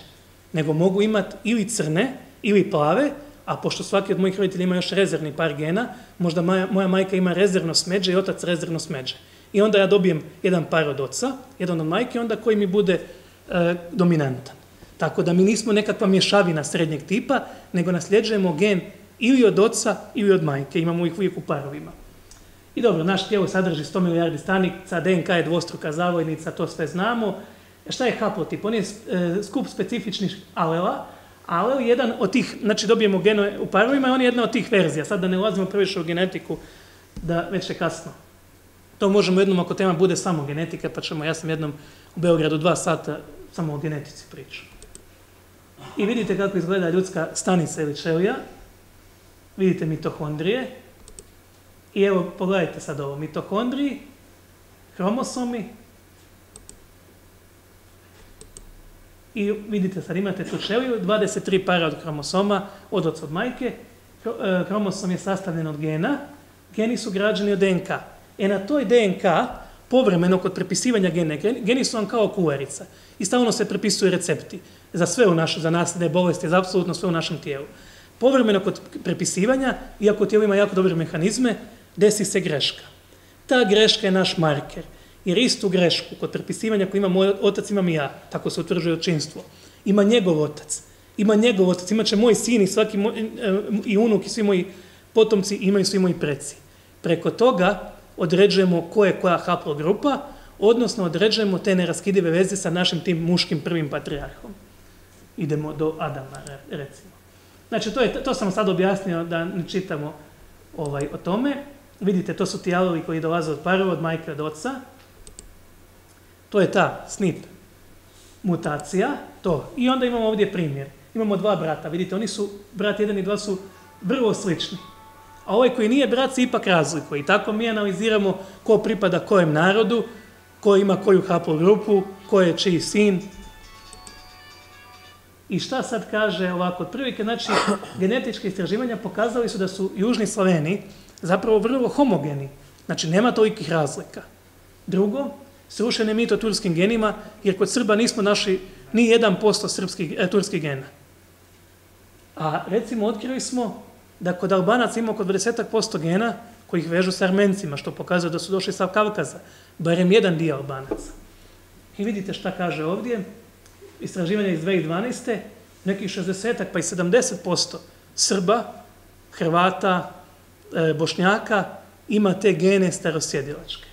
nego mogu imati ili crne, ili plave, a pošto svaki od mojih roditelja ima još rezervni par gena, možda moja, moja majka ima rezervno smeđe i otac rezervno smeđe. I onda ja dobijem jedan par od oca, jedan od majke, onda koji mi bude e, dominantan. Tako da mi nismo nekakva mješavina srednjeg tipa, nego nasljeđujemo gen ili od oca ili od majke. Imamo ih uvijek u parovima. I dobro, naš tijelo sadrži 100 milijardi stanica, DNK je dvostruka zavojnica, to sve znamo. E, šta je haplotip? On je e, skup specifičnih alela, alel je jedan od tih, znači dobijemo genove u parovima i on je jedna od tih verzija. Sad da ne ulazimo previše u genetiku, da već je kasno. To možemo jednom ako tema bude samo genetika, pa ćemo, ja sam jednom u Beogradu dva sata samo o genetici pričao. I vidite kako izgleda ljudska stanica ili čelija. Vidite mitohondrije. I evo, pogledajte sad ovo. Mitohondriji, hromosomi. I vidite sad, imate tu čeliju, 23 para od hromosoma, od oca od majke. E, kromosom hromosom je sastavljen od gena. Geni su građani od DNK. E na toj DNK, povremeno kod prepisivanja gene, geni su vam kao kuverica. I stavno se prepisuju recepti za sve u našu, za nasljedne bolesti, za apsolutno sve u našem tijelu. Povremeno kod prepisivanja, iako tijelo ima jako dobre mehanizme, desi se greška. Ta greška je naš marker. Jer istu grešku kod prepisivanja koju ima moj otac, imam i ja, tako se utvrđuje očinstvo, ima njegov otac, ima njegov otac, imaće moj sin i svaki moj, e, i unuk i svi moji potomci imaju svi moji preci. Preko toga određujemo ko je koja haplogrupa, odnosno određujemo te neraskidive veze sa našim tim muškim prvim patrijarhom. Idemo do Adama, recimo. Znači, to, je, to sam sad objasnio da ne čitamo ovaj, o tome. Vidite, to su ti alovi koji dolaze od parova, od majke, od oca. To je ta snip mutacija, to. I onda imamo ovdje primjer. Imamo dva brata, vidite, oni su, brat jedan i dva su vrlo slični a ovaj koji nije brat se ipak razlikuje. I tako mi analiziramo ko pripada kojem narodu, ko ima koju haplogrupu, ko je čiji sin. I šta sad kaže ovako? Od prvike, znači, genetičke istraživanja pokazali su da su južni Sloveni zapravo vrlo homogeni. Znači, nema tolikih razlika. Drugo, srušen je mito turskim genima, jer kod Srba nismo našli ni 1% srpskih, e, turskih gena. A recimo, otkrili smo da kod Albanaca ima oko 20% gena koji ih vežu sa Armencima, što pokazuje da su došli sa Kavkaza, barem jedan dio Albanaca. I vidite šta kaže ovdje, istraživanja iz 2012. nekih 60 pa i 70% Srba, Hrvata, e, Bošnjaka ima te gene starosjedilačke.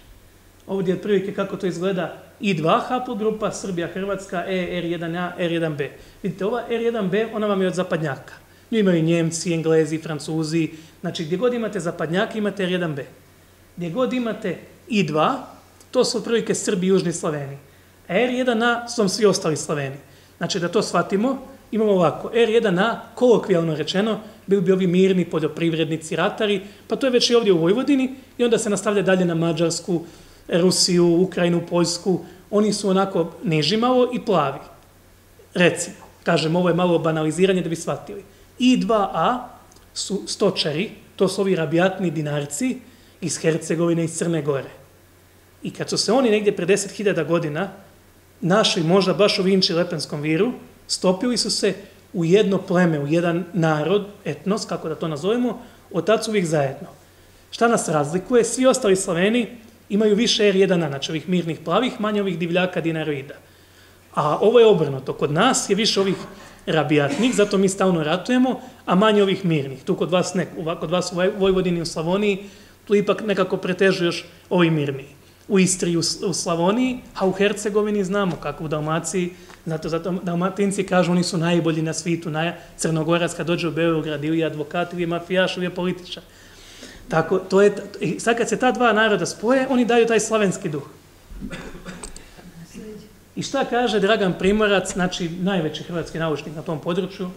Ovdje je prilike kako to izgleda I2 haplogrupa, Srbija, Hrvatska, E, R1A, R1B. Vidite, ova R1B, ona vam je od zapadnjaka. Nju imaju Njemci, Englezi, Francuzi. Znači, gdje god imate zapadnjake, imate R1B. Gdje god imate I2, to su otprilike Srbi i Južni Sloveni. A R1A su vam svi ostali Sloveni. Znači, da to shvatimo, imamo ovako. R1A, kolokvijalno rečeno, bili bi ovi mirni poljoprivrednici, ratari, pa to je već i ovdje u Vojvodini i onda se nastavlja dalje na Mađarsku, Rusiju, Ukrajinu, Poljsku. Oni su onako nežimalo i plavi. Recimo, kažem, ovo je malo banaliziranje da bi shvatili. I2A su stočari, to su ovi rabijatni dinarci iz Hercegovine i Crne Gore. I kad su se oni negdje pre 10.000 godina našli možda baš u Vinči Lepenskom viru, stopili su se u jedno pleme, u jedan narod, etnos, kako da to nazovemo, otac uvijek zajedno. Šta nas razlikuje? Svi ostali Slaveni imaju više R1-a, znači ovih mirnih plavih, manje ovih divljaka dinaroida. A ovo je obrnuto. Kod nas je više ovih rabijatnih, zato mi stalno ratujemo, a manje ovih mirnih. Tu kod vas, ne, kod vas u Vojvodini, u Slavoniji, tu ipak nekako pretežu još ovi mirni. U Istri, u, u Slavoniji, a u Hercegovini znamo kako u Dalmaciji, zato, zato Dalmatinci kažu oni su najbolji na svitu, naj, Crnogorac kad dođe u Beograd, ili advokat, ili mafijaš, ili političar. Tako, to je, sad kad se ta dva naroda spoje, oni daju taj slavenski duh. I šta kaže Dragan Primorac, znači najveći hrvatski naučnik na tom području?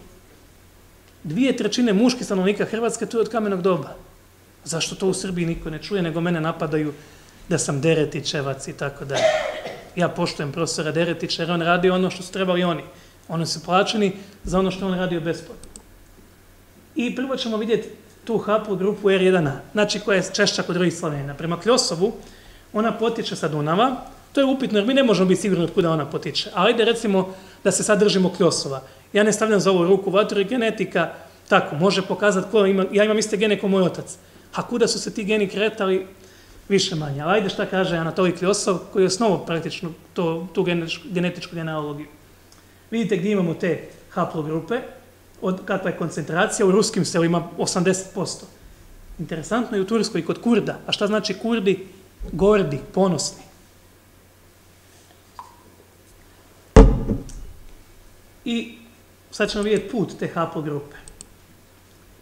Dvije trećine muških stanovnika Hrvatske tu je od kamenog doba. Zašto to u Srbiji niko ne čuje, nego mene napadaju da sam Deretićevac i tako da. Ja poštujem profesora Deretića jer on radi ono što su trebali oni. Oni su plaćeni za ono što on radio besplatno. I prvo ćemo vidjeti tu hapu grupu R1A, znači koja je češća kod drugih Slovenina. Prema Kljosovu, ona potiče sa Dunava, To je upitno, jer mi ne možemo biti sigurni od kuda ona potiče. Ali ajde recimo da se sadržimo kljosova. Ja ne stavljam za ovu ruku vatru i genetika, tako, može pokazati ko ima, ja imam iste gene kao moj otac. A kuda su se ti geni kretali, više manje. Ali ajde šta kaže Anatolij Kljosov, koji je osnovo praktično to, tu genetičku, genetičku genealogiju. Vidite gdje imamo te haplogrupe, od kakva je koncentracija, u ruskim selima 80%. Interesantno je u Turskoj kod Kurda. A šta znači Kurdi? Gordi, ponosni. I sad ćemo vidjeti put te haplogrupe.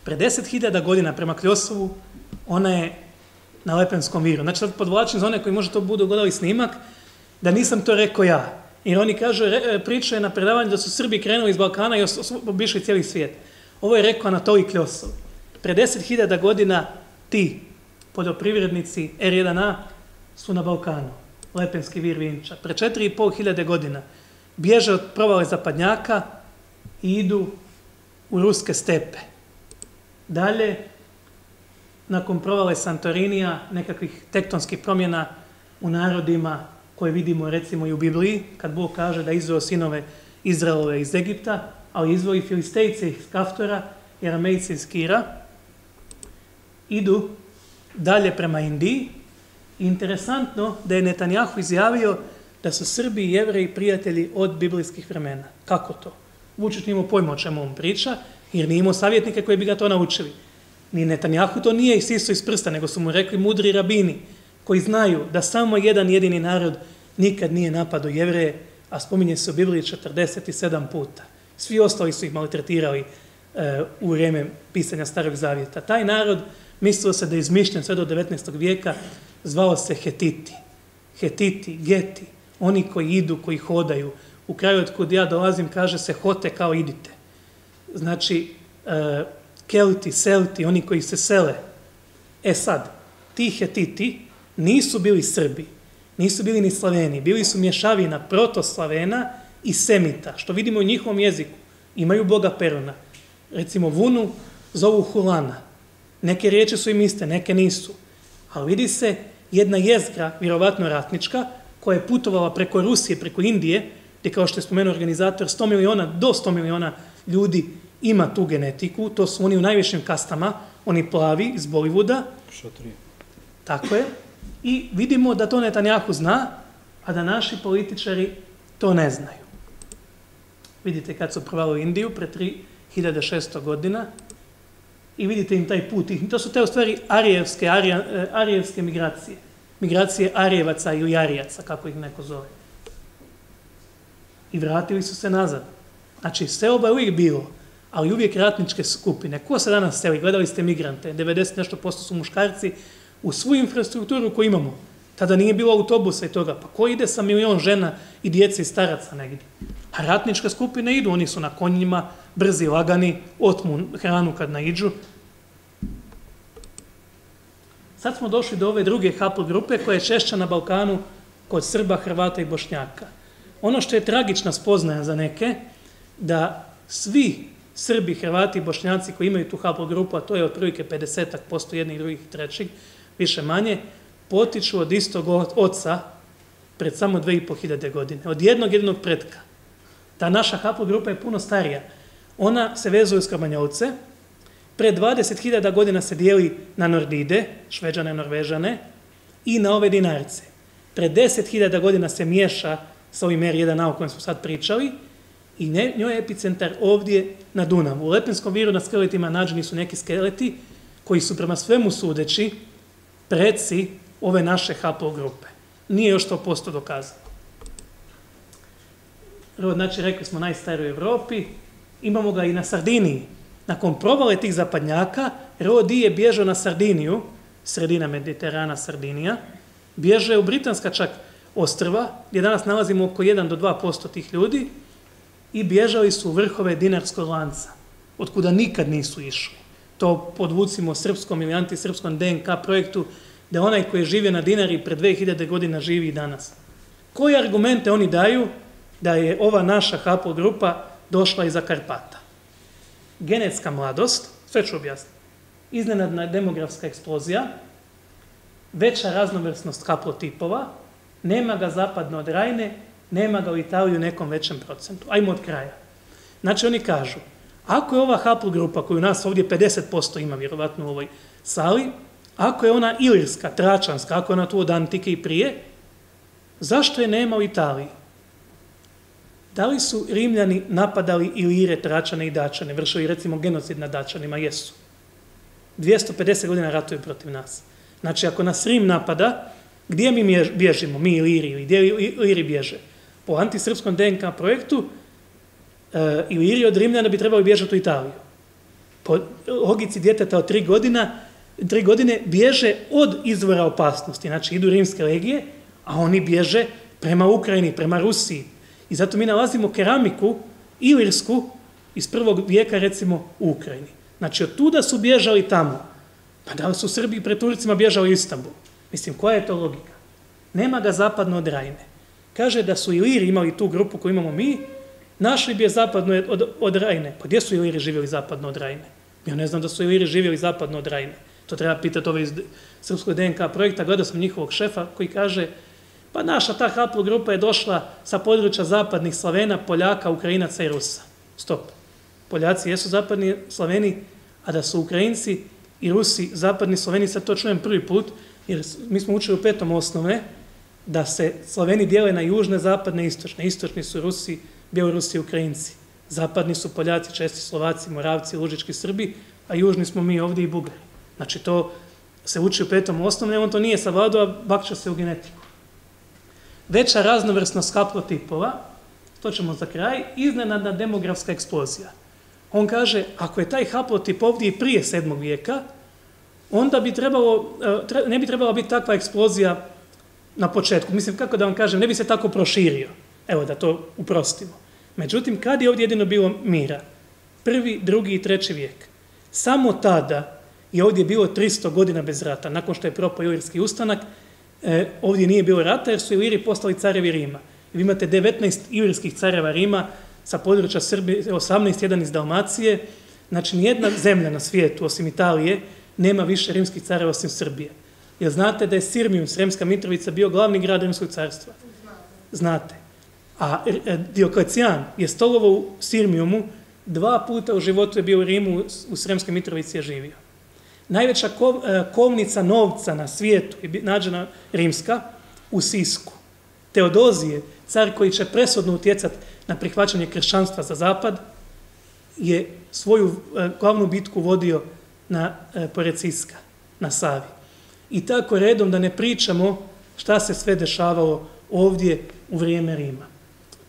Pre 10.000 godina prema Kljosovu, ona je na Lepenskom viru. Znači, sad podvlačim za one koji možda to budu gledali snimak, da nisam to rekao ja. Jer oni kažu, re, e, priča je na predavanju da su Srbi krenuli iz Balkana i obišli cijeli svijet. Ovo je rekao Anatolij Kljosov. Pre 10.000 godina ti poljoprivrednici R1A su na Balkanu. Lepenski vir Vinča. Pre 4.500 godina bježe od provale zapadnjaka i idu u ruske stepe. Dalje, nakon provale Santorinija, nekakvih tektonskih promjena u narodima koje vidimo recimo i u Bibliji, kad Bog kaže da izveo sinove Izraelove iz Egipta, ali izveo i Filistejce iz Kaftora i Aramejce iz Kira, idu dalje prema Indiji. Interesantno da je Netanjahu izjavio da su Srbi i Jevreji prijatelji od biblijskih vremena. Kako to? Vučić nije imao pojma o čemu on priča, jer nije imao savjetnike koji bi ga to naučili. Ni Netanjahu to nije isiso iz prsta, nego su mu rekli mudri rabini, koji znaju da samo jedan jedini narod nikad nije napadao jevreje, a spominje se u Bibliji 47 puta. Svi ostali su ih maltretirali e, u vrijeme pisanja Starog Zavjeta. Taj narod mislilo se da je izmišljen sve do 19. vijeka, zvao se Hetiti. Hetiti, Geti, oni koji idu, koji hodaju. U kraju od kod ja dolazim kaže se hote kao idite. Znači, e, Kelti, Selti, oni koji se sele. E sad, ti Hetiti nisu bili Srbi, nisu bili ni Slaveni, bili su mješavina protoslavena i Semita, što vidimo u njihovom jeziku. Imaju boga Perona. Recimo, Vunu zovu Hulana. Neke riječi su im iste, neke nisu. Ali vidi se jedna jezgra, vjerovatno ratnička, koja je putovala preko Rusije, preko Indije, gdje kao što je spomenuo organizator, 100 miliona do 100 miliona ljudi ima tu genetiku, to su oni u najvišim kastama, oni plavi iz Bollywooda. Šatrije. Tako je. I vidimo da to Netanjahu zna, a da naši političari to ne znaju. Vidite kad su provali Indiju pre 3600 godina i vidite im taj put. I to su te u stvari arijevske, arija, e, arijevske migracije. Migracije arijevaca ili arijaca, kako ih neko zove. I vratili su se nazad. Znači, seoba je uvijek bilo, ali uvijek ratničke skupine. Ko se danas seli? Gledali ste migrante, 90 nešto posto su muškarci, u svu infrastrukturu koju imamo. Tada nije bilo autobusa i toga. Pa ko ide sa milion žena i djece i staraca negdje? A ratničke skupine idu, oni su na konjima, brzi, lagani, otmu hranu kad naiđu. Sad smo došli do ove druge hapl grupe koja je češća na Balkanu kod Srba, Hrvata i Bošnjaka. Ono što je tragična spoznaja za neke, da svi Srbi, Hrvati i Bošnjaci koji imaju tu hapl grupu, a to je otprilike 50% jednih, drugih i trećih, više manje, potiču od istog oca pred samo 2500 godine. Od jednog jednog predka. Ta naša hapl grupa je puno starija. Ona se vezuje s Kramanjovce. Pre 20.000 godina se dijeli na Nordide, šveđane, norvežane, i na ove dinarce. Pre 10.000 godina se miješa sa ovim R1A o kojem smo sad pričali, i ne, njoj je epicentar ovdje na Dunavu. U Lepenskom viru na skeletima nađeni su neki skeleti koji su prema svemu sudeći preci ove naše haplogrupe. Nije još to posto dokazano. Rod, znači, rekli smo najstariji u Evropi, imamo ga i na Sardiniji. Nakon provale tih zapadnjaka, Rodi je bježao na Sardiniju, sredina Mediterana, Sardinija, bježe u Britanska čak ostrva, gdje danas nalazimo oko 1 do 2% tih ljudi, i bježali su u vrhove dinarskog lanca, otkuda nikad nisu išli to podvucimo srpskom ili antisrpskom DNK projektu, da onaj koji je živio na dinari pred 2000 godina živi i danas. Koje argumente oni daju da je ova naša HAPO grupa došla iza Karpata? Genetska mladost, sve ću objasniti, iznenadna demografska eksplozija, veća raznovrsnost haplotipova, nema ga zapadno od Rajne, nema ga u Italiju u nekom većem procentu. Ajmo od kraja. Znači oni kažu, Ako je ova haplogrupa koju nas ovdje 50% ima vjerovatno u ovoj sali, ako je ona ilirska, tračanska, ako je ona tu od antike i prije, zašto je nema u Italiji? Da li su Rimljani napadali Ilire, Tračane i Dačane, vršili recimo genocid na Dačanima? Jesu. 250 godina ratuju protiv nas. Znači, ako nas Rim napada, gdje mi bježimo, mi Iliri, ili gdje Iliri bježe? Po antisrpskom DNK projektu, e, Iliri od Rimljana bi trebali bježati u Italiju. Po logici djeteta od tri godina, tri godine bježe od izvora opasnosti. Znači, idu rimske legije, a oni bježe prema Ukrajini, prema Rusiji. I zato mi nalazimo keramiku ilirsku iz prvog vijeka, recimo, u Ukrajini. Znači, od tuda su bježali tamo. Pa da li su Srbi pred Turcima bježali u Istanbul? Mislim, koja je to logika? Nema ga zapadno od Rajne. Kaže da su Iliri imali tu grupu koju imamo mi, našli bi je zapadno od, od Rajne. Pa gdje su Iliri živjeli zapadno od Rajne? Ja ne znam da su Iliri živjeli zapadno od Rajne. To treba pitati ove iz Srpskog DNK projekta. Gledao sam njihovog šefa koji kaže pa naša ta haplo grupa je došla sa područja zapadnih Slavena, Poljaka, Ukrajinaca i Rusa. Stop. Poljaci jesu zapadni Slaveni, a da su Ukrajinci i Rusi zapadni Sloveni, sad to čujem prvi put, jer mi smo učili u petom osnove, da se Sloveni dijele na južne, zapadne istočne. Istočni su Rusi, Bjelorusi i Ukrajinci. Zapadni su Poljaci, Česti, Slovaci, Moravci, Lužički Srbi, a južni smo mi ovdje i Bugari. Znači to se uči u petom osnovne, on to nije savladao, a bakča se u genetiku. Veća raznovrsnost haplotipova, to ćemo za kraj, iznenadna demografska eksplozija. On kaže, ako je taj haplotip ovdje i prije sedmog vijeka, onda bi trebalo, e, ne bi trebala biti takva eksplozija na početku. Mislim, kako da vam kažem, ne bi se tako proširio. Evo, da to uprostimo. Međutim, kad je ovdje jedino bilo mira? Prvi, drugi i treći vijek. Samo tada je ovdje bilo 300 godina bez rata. Nakon što je propao Ilirski ustanak, e, ovdje nije bilo rata jer su Iliri postali carevi Rima. Vi imate 19 ilirskih careva Rima, sa područja Srbije, 18, jedan iz Dalmacije. Znači, nijedna zemlja na svijetu, osim Italije, nema više rimskih careva osim Srbije. Jer znate da je Sirmium, Sremska Mitrovica, bio glavni grad rimskog carstva? Znate. A e, e Dioklecijan je stolovo u Sirmiumu, dva puta u životu je bio u Rimu, u Sremskoj Mitrovici je živio. Najveća kov, e, kovnica novca na svijetu je nađena rimska u Sisku. Teodozije, car koji će presudno utjecati na prihvaćanje kršćanstva za zapad, je svoju e, glavnu bitku vodio na e, pored Siska, na Savi. I tako redom da ne pričamo šta se sve dešavalo ovdje u vrijeme Rima.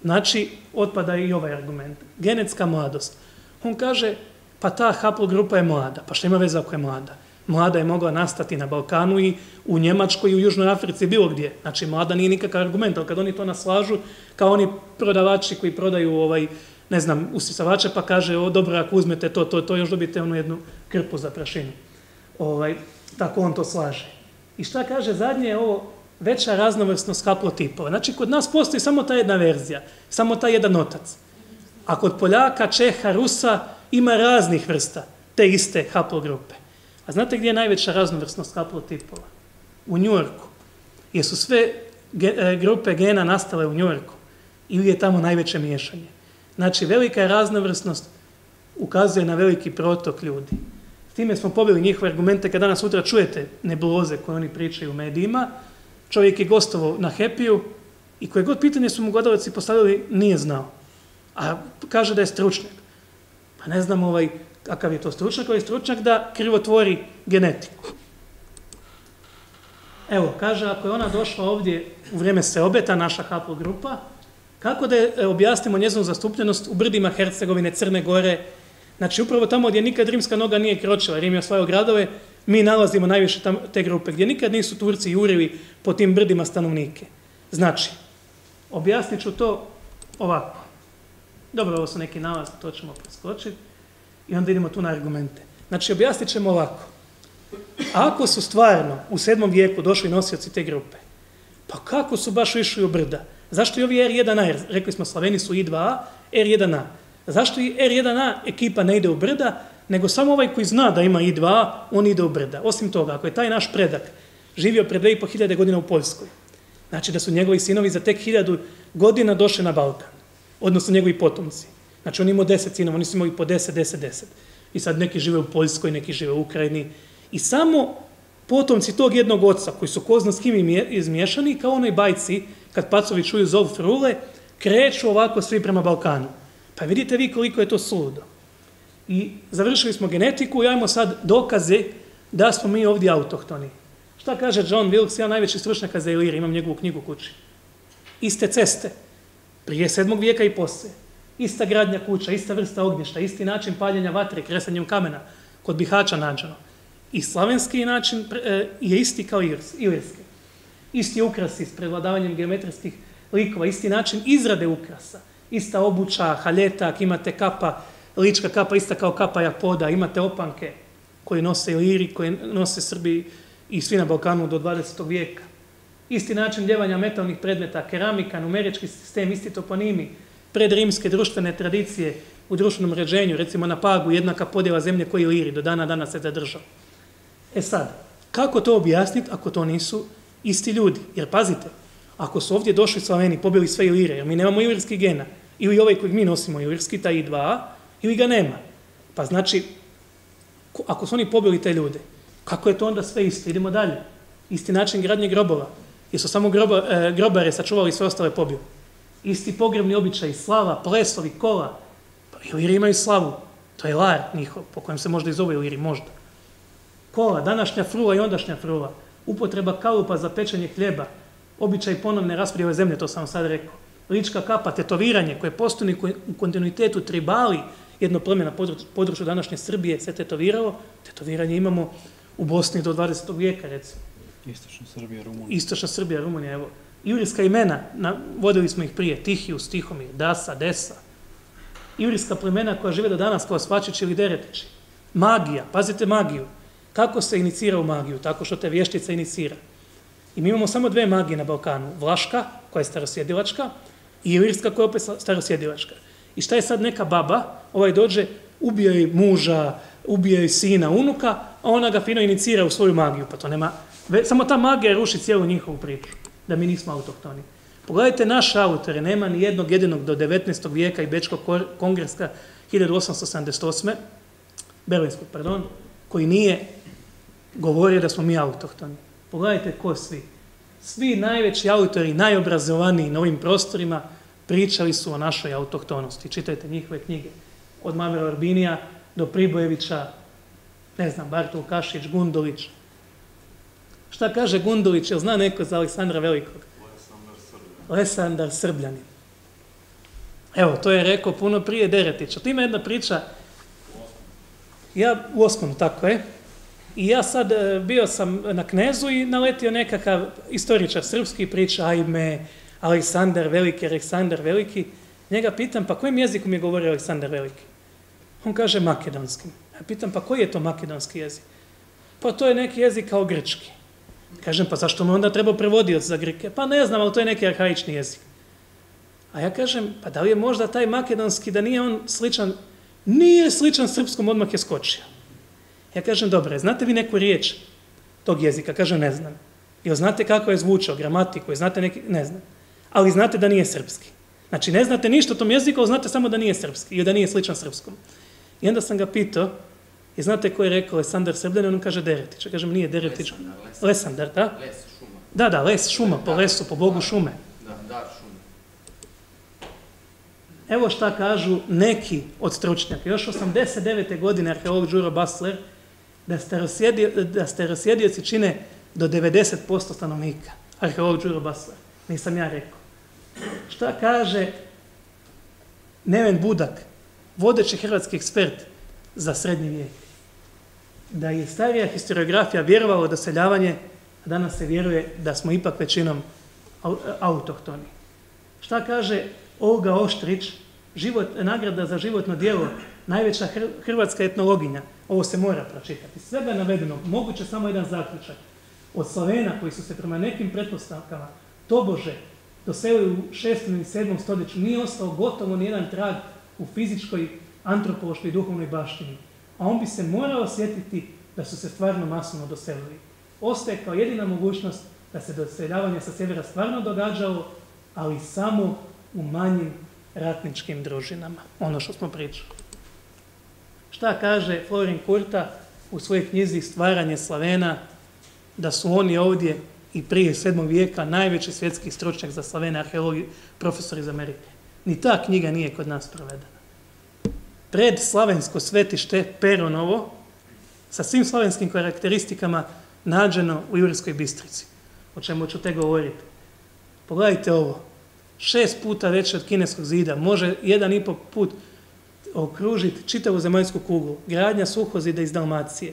Znači, otpada i ovaj argument. Genetska mladost. On kaže, pa ta haplogrupa je mlada. Pa što ima veze ako je mlada? Mlada je mogla nastati na Balkanu i u Njemačkoj i u Južnoj Africi, bilo gdje. Znači, mlada nije nikakav argument, ali kad oni to naslažu, kao oni prodavači koji prodaju ovaj, ne znam, usisavače, pa kaže, o, dobro, ako uzmete to, to, to, još dobite onu jednu krpu za prašinu. Ovaj, tako on to slaže. I šta kaže zadnje je ovo veća raznovrsnost haplotipova. Znači, kod nas postoji samo ta jedna verzija, samo ta jedan otac. A kod Poljaka, Čeha, Rusa ima raznih vrsta te iste haplogrupe. A znate gdje je najveća raznovrsnost haplotipova? U Njurku. Jesu sve e, grupe gena nastale u Njurku? Ili je tamo najveće miješanje? Znači, velika je raznovrsnost ukazuje na veliki protok ljudi. S time smo pobili njihove argumente kada danas sutra čujete nebuloze koje oni pričaju u medijima. Čovjek je gostovo na Hepiju i koje god pitanje su mu godovci postavili, nije znao. A kaže da je stručnjak. Pa ne znam ovaj, kakav je to stručnjak, ovaj stručnjak da krivotvori genetiku. Evo, kaže, ako je ona došla ovdje u vrijeme Seobeta, naša Haplo grupa, kako da je, e, objasnimo njezinu zastupljenost u brdima Hercegovine, Crne Gore, znači upravo tamo gdje nikad rimska noga nije kročila, Rim je osvajao gradove, mi nalazimo najviše tam, te grupe, gdje nikad nisu Turci jurili po tim brdima stanovnike. Znači, objasnit ću to ovako. Dobro, ovo su neki nalaz, to ćemo preskočiti. I onda idemo tu na argumente. Znači, objasnit ćemo ovako. Ako su stvarno u sedmom vijeku došli nosioci te grupe, pa kako su baš išli u brda? Zašto i ovi R1A, rekli smo Slaveni su I2A, R1A. Zašto i R1A ekipa ne ide u brda, nego samo ovaj koji zna da ima I2A, on ide u brda. Osim toga, ako je taj naš predak živio pred 2500 godina u Poljskoj, znači da su njegovi sinovi za tek 1000 godina došli na Balkan, odnosno njegovi potomci. Znači on imao 10 sinova, oni su imali po 10, 10, 10. I sad neki žive u Poljskoj, neki žive u Ukrajini. I samo potomci tog jednog oca, koji su ko zna s kim izmiješani, kao onoj bajci, kad pacovi čuju zov frule, kreću ovako svi prema Balkanu. Pa vidite vi koliko je to suludo. I završili smo genetiku i ajmo sad dokaze da smo mi ovdje autohtoni. Šta kaže John Wilkes, ja najveći stručnjaka za Ilir, imam njegovu knjigu kući. Iste ceste, prije sedmog vijeka i poslije. Ista gradnja kuća, ista vrsta ognješta, isti način paljenja vatre, kresanjem kamena, kod Bihača nađeno. I slavenski način e, je isti kao ilirski. Isti ukrasi s prevladavanjem geometrijskih likova, isti način izrade ukrasa, ista obuća, haljetak, imate kapa, lička kapa, ista kao kapa japoda, imate opanke koje nose Iliri, koje nose Srbi i svi na Balkanu do 20. vijeka. Isti način ljevanja metalnih predmeta, keramika, numerički sistem, isti toponimi, predrimske društvene tradicije u društvenom ređenju, recimo na Pagu, jednaka podjela zemlje koji Iliri, do dana dana se zadržao. E sad, kako to objasniti ako to nisu isti ljudi? Jer pazite, ako su ovdje došli Slaveni, pobili sve Ilire, jer mi nemamo ilirski gena, ili ovaj kojeg mi nosimo ilirski, taj I2, ili ga nema. Pa znači, ako su oni pobili te ljude, kako je to onda sve isto? Idemo dalje. Isti način gradnje grobova. Jesu samo groba, e, grobare sačuvali sve ostale pobio. Isti pogrebni običaj, slava, plesovi, kola. Pa Iliri imaju slavu. To je lar njihov, po kojem se možda i zove Iliri, možda. Kola, današnja frula i ondašnja frula. Upotreba kalupa za pečenje hljeba. Običaj ponovne rasprijeve zemlje, to sam sad rekao. Lička kapa, tetoviranje koje postoji u kontinuitetu tribali, jedno pleme na području današnje Srbije se tetoviralo. Tetoviranje imamo u Bosni do 20. vijeka, recimo. Istočna Srbija, Rumunija. Istočna Srbija, Rumunija, evo. Jurijska imena, na, vodili smo ih prije, Tihijus, Tihomir, Dasa, Desa. Jurijska plemena koja žive do danas kao Svačić ili Deretići. Magija, pazite magiju. Kako se inicira u magiju? Tako što te vještica inicira. I mi imamo samo dve magije na Balkanu. Vlaška, koja je starosjedilačka, i Ilirska, koja je opet starosjedilačka. I šta je sad neka baba, ovaj dođe, ubija muža, ubija sina, unuka, a ona ga fino inicira u svoju magiju. Pa to nema... Samo ta magija ruši cijelu njihovu priču, da mi nismo autohtoni. Pogledajte naše autore, nema ni jednog jedinog do 19. vijeka i Bečkog kongreska 1878. Berlinskog, pardon, koji nije govorio da smo mi autohtoni. Pogledajte ko svi. Svi najveći autori, najobrazovaniji na ovim prostorima pričali su o našoj autohtonosti. Čitajte njihove knjige. Od Mamira Orbinija do Pribojevića, ne znam, Bartol Kašić, Gundović. Šta kaže Gundulić, jel zna neko za Aleksandra Velikog? Aleksandar Srbljanin. Evo, to je rekao puno prije Deretića. To ima jedna priča, ja u osmom, tako je, I ja sad e, bio sam na knezu i naletio nekakav istoričar srpski priča, ajme, Aleksandar Veliki, Aleksandar Veliki. Njega pitam, pa kojim jezikom je govorio Aleksandar Veliki? On kaže makedonskim. Ja pitam, pa koji je to makedonski jezik? Pa to je neki jezik kao grčki. Kažem, pa zašto mu onda treba prevodioc za Grke? Pa ne znam, ali to je neki arhaični jezik. A ja kažem, pa da li je možda taj makedonski, da nije on sličan, nije sličan srpskom, odmah je skočio. Ja kažem, dobro, znate vi neku riječ tog jezika? Kažem, ne znam. Jel znate kako je zvučao, gramatiku, znate neki, ne znam. Ali znate da nije srpski. Znači, ne znate ništa o tom jeziku, ali znate samo da nije srpski i da nije sličan srpskom. I onda sam ga pitao, i znate ko je rekao Lesandar Srbljan, on kaže Deretić. Ja kažem, nije Deretić. Lesandar, da? Les, šuma. Da, da, les, šuma, po lesu, po bogu šume. Da, da, šuma. Evo šta kažu neki od stručnjaka. Još 89. godine arheolog Đuro Basler, da starosjedio, da starosjedioci čine do 90% stanovnika. Arheolog Đuro Basler. Nisam ja rekao. Šta kaže Neven Budak, vodeći hrvatski ekspert za srednji vijek? Da je starija historiografija vjerovala da seljavanje, a danas se vjeruje da smo ipak većinom autohtoni. Šta kaže Olga Oštrić, život, nagrada za životno dijelo, najveća hrvatska etnologinja, ovo se mora pročitati. Svega navedeno, moguće samo jedan zaključak. Od Slovena koji su se prema nekim pretpostavkama tobože doselili u 6. i 7. stoljeću, nije ostao gotovo nijedan trag u fizičkoj, antropološkoj i duhovnoj baštini. A on bi se morao osjetiti da su se stvarno masovno doselili. Ostaje kao jedina mogućnost da se doseljavanje sa sjevera stvarno događalo, ali samo u manjim ratničkim družinama. Ono što smo pričali. Šta kaže Florin Kurta u svojoj knjizi Stvaranje Slavena, da su oni ovdje i prije 7. vijeka najveći svjetski stručnjak za slavene arheologi, profesor iz Amerike. Ni ta knjiga nije kod nas provedena. Pred slavensko svetište Peronovo, sa svim slavenskim karakteristikama, nađeno u Jurijskoj Bistrici. O čemu ću te govoriti. Pogledajte ovo. Šest puta veće od kineskog zida. Može jedan i po put okružiti čitavu zemaljsku kuglu. Gradnja suhozida iz Dalmacije.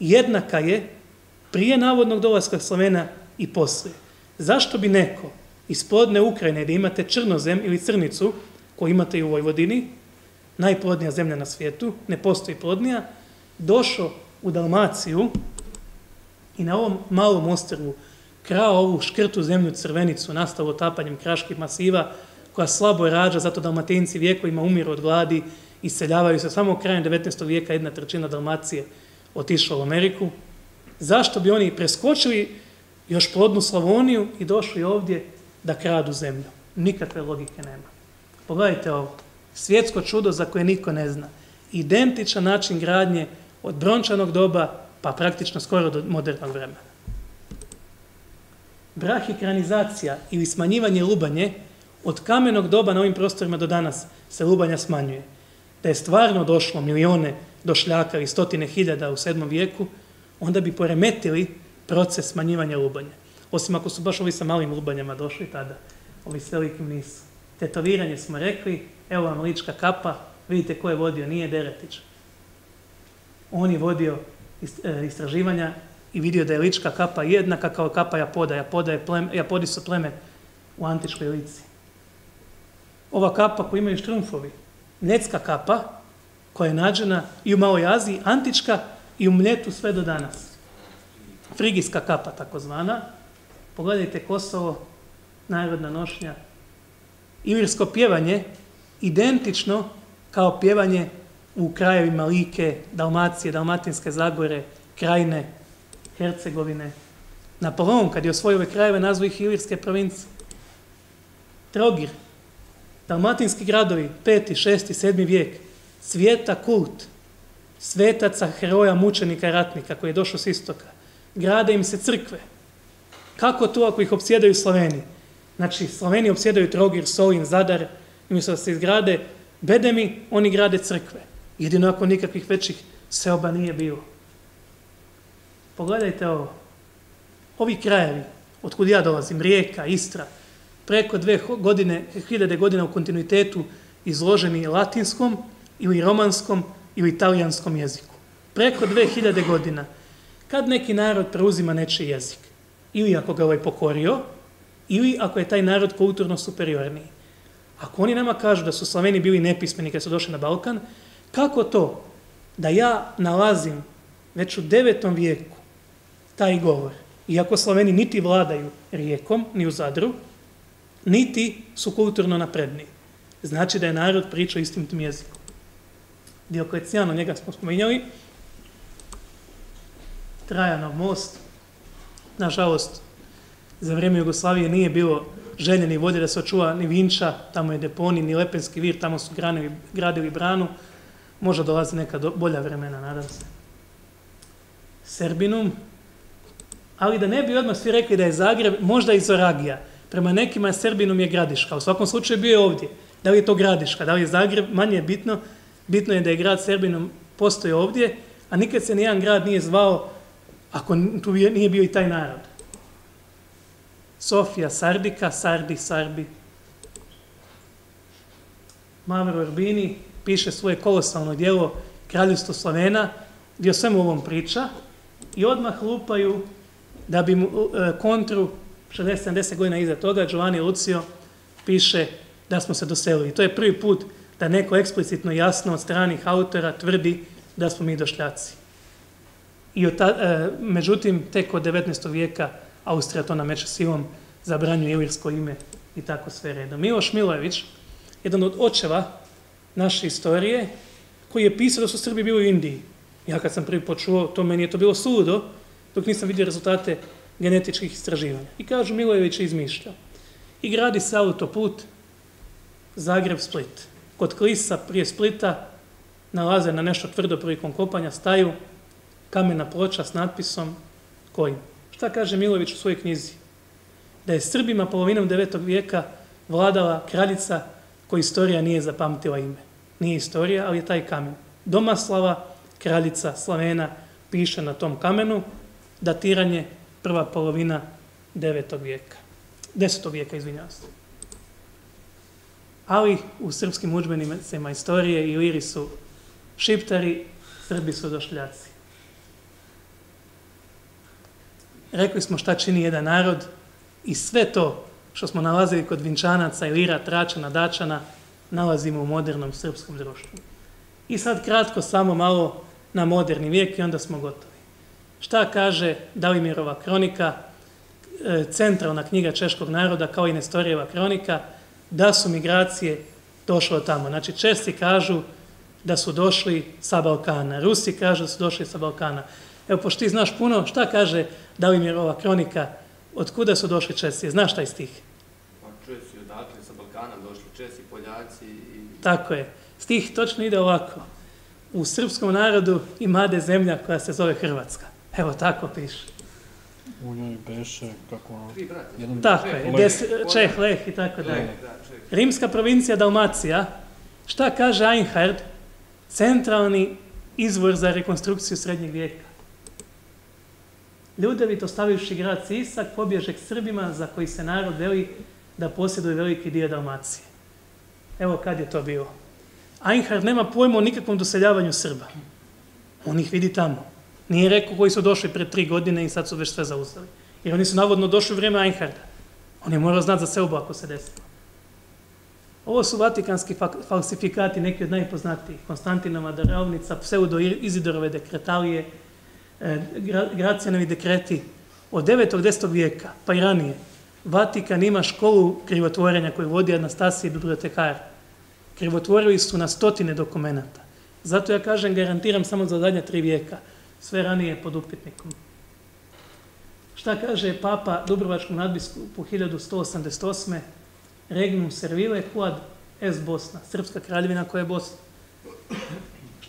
Jednaka je prije navodnog dolaska Slovena i poslije. Zašto bi neko iz plodne Ukrajine, gdje imate črnozem ili crnicu, koju imate i u Vojvodini, najplodnija zemlja na svijetu, ne postoji plodnija, došao u Dalmaciju i na ovom malom ostrvu krao ovu škrtu zemlju crvenicu, nastalo otapanjem kraških masiva, koja slabo rađa, zato dalmatinci vijekovima umiru od gladi, iseljavaju se samo krajem 19. vijeka jedna trećina Dalmacije otišla u Ameriku. Zašto bi oni preskočili još plodnu Slavoniju i došli ovdje da kradu zemlju? Nikakve logike nema. Pogledajte ovo. Svjetsko čudo za koje niko ne zna. Identičan način gradnje od brončanog doba pa praktično skoro do modernog vremena. Brahikranizacija ili smanjivanje lubanje od kamenog doba na ovim prostorima do danas se lubanja smanjuje. Da je stvarno došlo milione došljaka ili stotine hiljada u sedmom vijeku, onda bi poremetili proces smanjivanja lubanja. Osim ako su baš ovi sa malim lubanjama došli tada, ovi s velikim nisu. Tetoviranje smo rekli, evo vam lička kapa, vidite ko je vodio, nije Deretić. On je vodio e, istraživanja i vidio da je lička kapa jednaka kao kapa Japoda. Japoda je pleme, Japodi su pleme u antičkoj lici. Ova kapa koju imaju štrumfovi, mljetska kapa, koja je nađena i u Maloj Aziji, antička i u mljetu sve do danas. Frigijska kapa, takozvana. Pogledajte Kosovo, narodna nošnja. Ivirsko pjevanje, identično kao pjevanje u krajevima Like, Dalmacije, Dalmatinske Zagore, Krajine, Hercegovine. Napoleon, kad je osvojio ove krajeve, nazvao ih Ilirske provincije. Trogir, Dalmatinski gradovi, peti, šesti, sedmi vijek, svijeta kult, svetaca, heroja, mučenika i ratnika koji je došao s istoka. Grade im se crkve. Kako to ako ih obsjedaju Sloveni? Znači, Sloveni obsjedaju Trogir, Solin, Zadar, Umjesto da se izgrade bedemi, oni grade crkve. Jedino ako nikakvih većih seoba nije bilo. Pogledajte ovo. Ovi krajevi, otkud ja dolazim, Rijeka, Istra, preko dve godine, hiljade godina u kontinuitetu izloženi latinskom ili romanskom ili italijanskom jeziku. Preko dve hiljade godina. Kad neki narod preuzima nečiji jezik, ili ako ga ovaj pokorio, ili ako je taj narod kulturno superiorniji. Ako oni nama kažu da su Slaveni bili nepismeni kad su došli na Balkan, kako to da ja nalazim već u devetom vijeku taj govor, iako Slaveni niti vladaju rijekom, ni u Zadru, niti su kulturno napredni. Znači da je narod pričao istim tim jezikom. Dioklecijano, njega smo spominjali, Trajanov most, nažalost, za vrijeme Jugoslavije nije bilo željeni vode da se očuva ni Vinča, tamo je deponi, ni Lepenski vir, tamo su granili, gradili branu, možda dolazi neka do, bolja vremena, nadam se. Serbinum, ali da ne bi odmah svi rekli da je Zagreb, možda i Zoragija, prema nekima Serbinum je gradiška, u svakom slučaju bio je ovdje. Da li je to gradiška, da li je Zagreb, manje je bitno, bitno je da je grad Serbinum postoje ovdje, a nikad se nijedan grad nije zvao, ako tu nije bio i taj narod. Sofija Sardika, Sardi, Sarbi. Mavro Urbini piše svoje kolosalno dijelo Kraljevstvo Slovena, gdje o svemu ovom priča i odmah lupaju da bi mu e, kontru 60-70 godina iza toga Giovanni Lucio piše da smo se doselili. To je prvi put da neko eksplicitno jasno od stranih autora tvrdi da smo mi došljaci. I od ta, e, međutim, tek od 19. vijeka Austrija to nameće silom, zabranjuje ilirsko ime i tako sve redom. Miloš Milojević, jedan od očeva naše istorije, koji je pisao da su Srbi bili u Indiji. Ja kad sam prvi počuo, to meni je to bilo sudo, dok nisam vidio rezultate genetičkih istraživanja. I kažu, Milojević je izmišljao. I gradi se autoput Zagreb-Split. Kod Klisa prije Splita nalaze na nešto tvrdo prilikom kopanja, staju kamena ploča s natpisom kojim? Šta kaže Milović u svojoj knjizi? Da je Srbima polovinom 9. vijeka vladala kraljica koja istorija nije zapamtila ime. Nije istorija, ali je taj kamen. Domaslava, kraljica Slavena, piše na tom kamenu, datiranje prva polovina 9. vijeka. 10. vijeka, izvinjavam se. Ali u srpskim učbenicima istorije i liri su šiptari, Srbi su došljaci. Rekli smo šta čini jedan narod i sve to što smo nalazili kod Vinčanaca, Ilira, Tračana, Dačana, nalazimo u modernom srpskom društvu. I sad kratko samo malo na moderni vijek i onda smo gotovi. Šta kaže Dalimirova kronika, e, centralna knjiga češkog naroda, kao i Nestorijeva kronika, da su migracije došle tamo. Znači, Česi kažu da su došli sa Balkana, Rusi kažu da su došli sa Balkana. Evo, pošto ti znaš puno, šta kaže Dalimirova kronika, od kuda su došli Česi? Znaš taj stih? Pa Česi odakle sa Balkana došli, Česi, Poljaci i... Tako je. Stih točno ide ovako. U srpskom narodu imade zemlja koja se zove Hrvatska. Evo, tako piše. U njoj beše, kako ono... Tri brata. Jedan Tako je. Des, Čeh, Leh i tako dalje. Da. Rimska provincija Dalmacija, šta kaže Einhard, centralni izvor za rekonstrukciju srednjeg vijeka. Ljudevit ostavivši grad Sisak, pobježe k Srbima za koji se narod veli da posjeduje veliki dio Dalmacije. Evo kad je to bilo. Einhard nema pojma o nikakvom doseljavanju Srba. On ih vidi tamo. Nije rekao koji su došli pre tri godine i sad su već sve zauzeli. Jer oni su navodno došli u vrijeme Einharda. On je morao znati za selbu ako se desilo. Ovo su vatikanski falsifikati, neki od najpoznatijih. Konstantinova darovnica, pseudo Izidorove dekretalije, E, Gracijanovi dekreti od 9. 10. vijeka, pa i ranije. Vatikan ima školu krivotvorenja koju vodi Anastasije bibliotekar. Krivotvorili su na stotine dokumenata. Zato ja kažem, garantiram samo za zadnje tri vijeka. Sve ranije pod upitnikom. Šta kaže papa Dubrovačkom nadbiskupu 1188. Regnum servile quad es Bosna, srpska kraljevina koja je Bosna.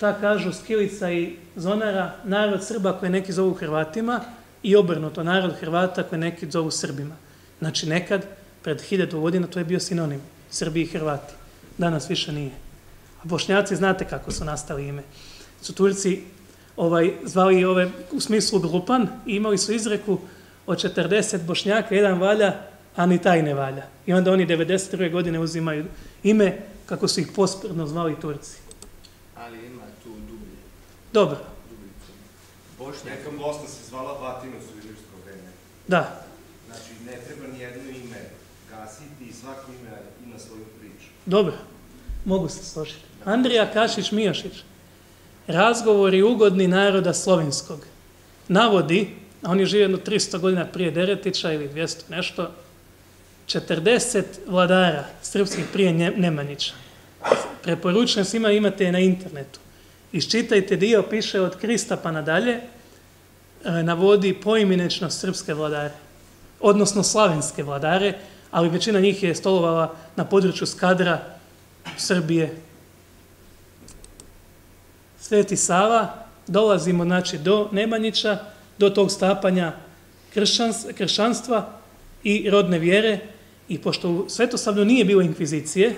Šta kažu Skilica i Zonara, narod Srba koje neki zovu Hrvatima i obrnuto, narod Hrvata koje neki zovu Srbima. Znači nekad, pred hiljadu godina, to je bio sinonim, Srbi i Hrvati. Danas više nije. A Bošnjaci znate kako su nastali ime. Su Turci ovaj, zvali ove u smislu grupan i imali su izreku od 40 Bošnjaka, jedan valja, a ni taj ne valja. I onda oni 92. godine uzimaju ime kako su ih pospredno zvali Turci. Ali ima tu dublje, Dobro, dubljicu. Bošnjak, Neka Bosna se zvala Batinus u ilirsko vreme. da, Znači, ne treba ni jedno ime gasiti i svako ime ima svoju priču. dobro, mogu se složiti. Andrija Kašić-Mijošić, razgovori ugodni naroda slovenskog, navodi, a on je živio jedno 300 godina prije Deretića ili 200 nešto, 40 vladara srpskih prije Nemanjića. Preporučujem svima, imate je na internetu. Iščitajte dio, piše od Krista pa nadalje, e, navodi poiminečno srpske vladare, odnosno slavenske vladare, ali većina njih je stolovala na području Skadra, Srbije. Sveti Sava, dolazimo znači do Nemanjića, do tog stapanja kršćans, i rodne vjere i pošto u Svetosavlju nije bilo inkvizicije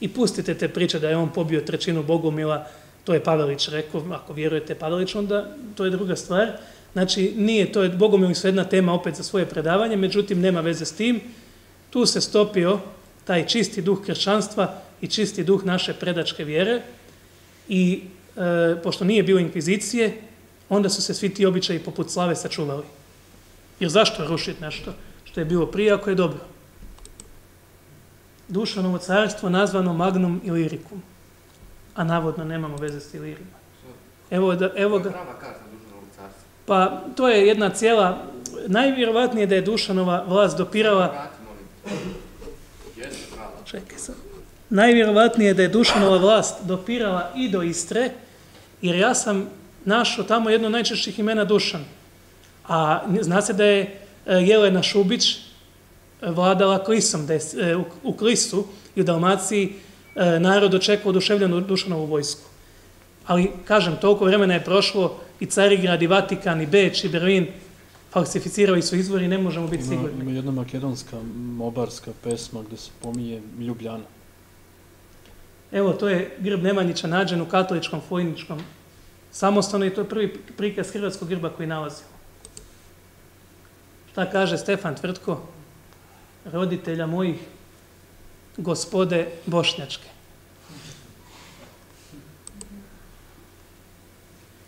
i pustite te priče da je on pobio trećinu bogomila, to je Pavelić rekao, ako vjerujete Pavelić, onda to je druga stvar. Znači, nije, to je Bogumili su jedna tema opet za svoje predavanje, međutim, nema veze s tim. Tu se stopio taj čisti duh kršćanstva i čisti duh naše predačke vjere i e, pošto nije bilo inkvizicije, onda su se svi ti običaji poput slave sačuvali. Jer zašto rušiti nešto što je bilo prije ako je dobro? Dušanovo carstvo nazvano Magnum Illyricum, a navodno nemamo veze s Ilirima. Evo, da, evo ga, pa to je jedna cijela, najvjerovatnije da je Dušanova vlast dopirala. Čekaj sad. Najvjerovatnije je da je Dušanova vlast dopirala i do Istre, jer ja sam našao tamo jedno najčešćih imena Dušan. A zna se da je e, Jelena Šubić e, vladala Klisom, da je e, u- u Klisu i u Dalmaciji e, narod očekao oduševljenu Dušanovu vojsku. Ali, kažem, toliko vremena je prošlo i Carigrad, i Vatikan, i Beč, i Berlin, falsificirali su izvori i ne možemo biti Ima, sigurni. ima jedna makedonska mobarska pesma gde se pominje Ljubljana. Evo, to je grb Nemanjića nađen u katoličkom fojničkom samostanu i to je prvi prikaz hrvatskog grba koji nalazimo. Šta kaže Stefan Tvrtko, roditelja mojih gospode Bošnjačke?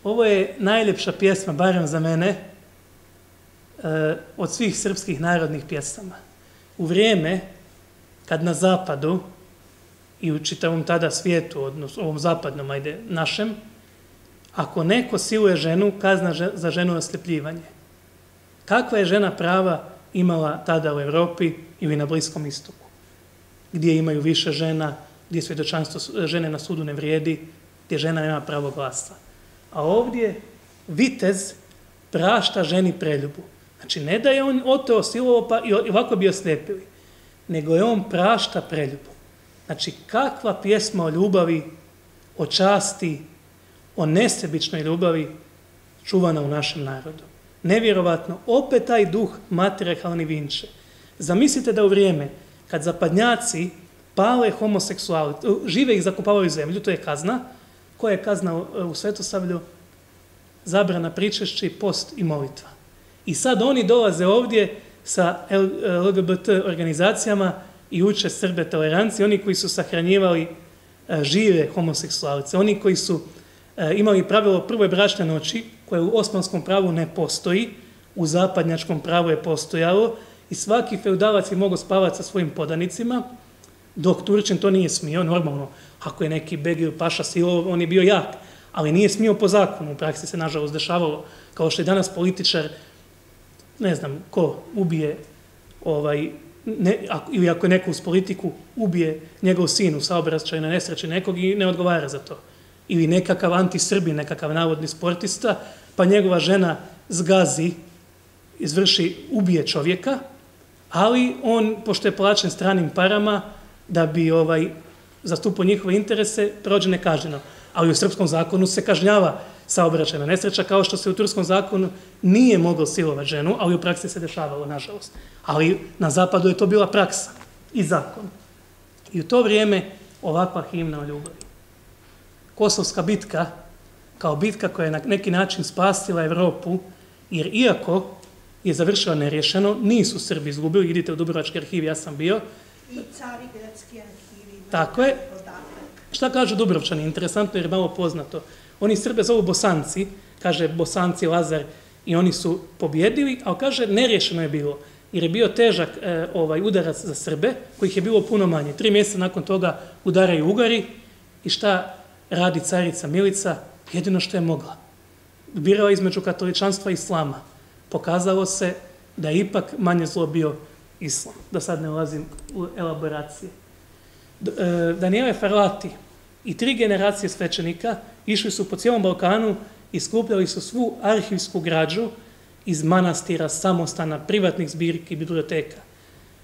Ovo je najljepša pjesma, barem za mene, e, od svih srpskih narodnih pjesama. U vrijeme kad na zapadu i u čitavom tada svijetu, odnosno ovom zapadnom, ajde, našem, ako neko siluje ženu, kazna za ženu oslepljivanje. Kakva je žena prava imala tada u Evropi ili na Bliskom istoku? Gdje imaju više žena, gdje svjedočanstvo žene na sudu ne vrijedi, gdje žena nema pravo glasa. A ovdje vitez prašta ženi preljubu. Znači, ne da je on oteo silovo pa i ovako bi oslijepili, nego je on prašta preljubu. Znači, kakva pjesma o ljubavi, o časti, o nesebičnoj ljubavi čuvana u našem narodu. Nevjerovatno, opet taj duh matriarhalni vinče. Zamislite da u vrijeme kad zapadnjaci pale homoseksuali, e, žive ih zakopavaju zemlju, to je kazna. Koja je kazna e, u, Svetosavlju? Zabrana pričešći, post i molitva. I sad oni dolaze ovdje sa LGBT e, organizacijama i uče Srbe toleranciji, oni koji su sahranjivali žive homoseksualce, oni koji su imali pravilo prve bračne noći, koje u osmanskom pravu ne postoji, u zapadnjačkom pravu je postojalo, i svaki feudalac je mogao spavati sa svojim podanicima, dok Turčin to nije smio, normalno, ako je neki Begir paša silo, on je bio jak, ali nije smio po zakonu, u praksi se nažalost dešavalo, kao što je danas političar, ne znam, ko ubije ovaj, ne, ako, ili ako je neko uz politiku ubije njegov sin u saobraćaju na nesreći nekog i ne odgovara za to. Ili nekakav antisrbin, nekakav navodni sportista, pa njegova žena zgazi, izvrši, ubije čovjeka, ali on, pošto je plaćen stranim parama, da bi ovaj zastupao njihove interese, prođe nekažnjeno. Ali u srpskom zakonu se kažnjava saobraćajna nesreća, kao što se u turskom zakonu nije moglo silovati ženu, ali u praksi se dešavalo, nažalost. Ali na zapadu je to bila praksa i zakon. I u to vrijeme ovakva himna o ljubavi. Kosovska bitka, kao bitka koja je na neki način spasila Evropu, jer iako je završila nerješeno, nisu Srbi izgubili, idite u Dubrovački arhiv, ja sam bio, I Carigradski arhivi. imaju Tako je. Šta kažu Dubrovčani? Interesantno jer je malo poznato. Oni Srbe zovu Bosanci, kaže Bosanci Lazar, i oni su pobjedili, ali kaže nerješeno je bilo. Jer je bio težak e, ovaj udarac za Srbe, kojih je bilo puno manje. Tri mjeseca nakon toga udaraju Ugari i šta radi carica Milica? Jedino što je mogla. Birala između katoličanstva i islama. Pokazalo se da je ipak manje zlo bio islam. Da sad ne ulazim u elaboracije. E, Daniele Ferlati i tri generacije svećenika išli su po cijelom Balkanu i skupljali su svu arhivsku građu iz manastira, samostana, privatnih zbirki i biblioteka.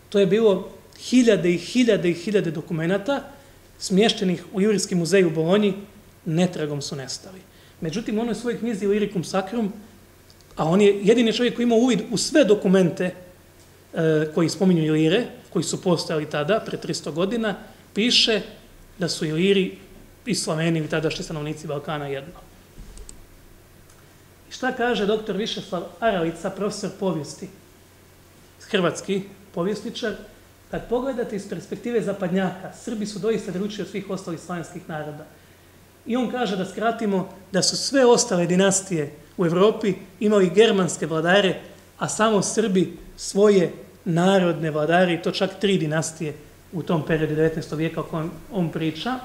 To je bilo hiljade i hiljade i hiljade dokumenata smještenih u Jurijski muzeju u Bolonji, netragom su nestali. Međutim, ono je svojoj knjizi Liricum Sacrum, a on je jedini čovjek koji ima uvid u sve dokumente e, koji spominju Ilire, koji su postojali tada, pre 300 godina, piše da su Iliri i Sloveni i tadašnji stanovnici Balkana jedno. I šta kaže doktor Višeslav Aralica, profesor povijesti, hrvatski povjesničar, kad pogledate iz perspektive zapadnjaka, Srbi su doista druči od svih ostalih slavenskih naroda. I on kaže da skratimo da su sve ostale dinastije u Evropi imali germanske vladare, a samo Srbi svoje narodne vladare, i to čak tri dinastije u tom periodu 19. vijeka o kojem on priča.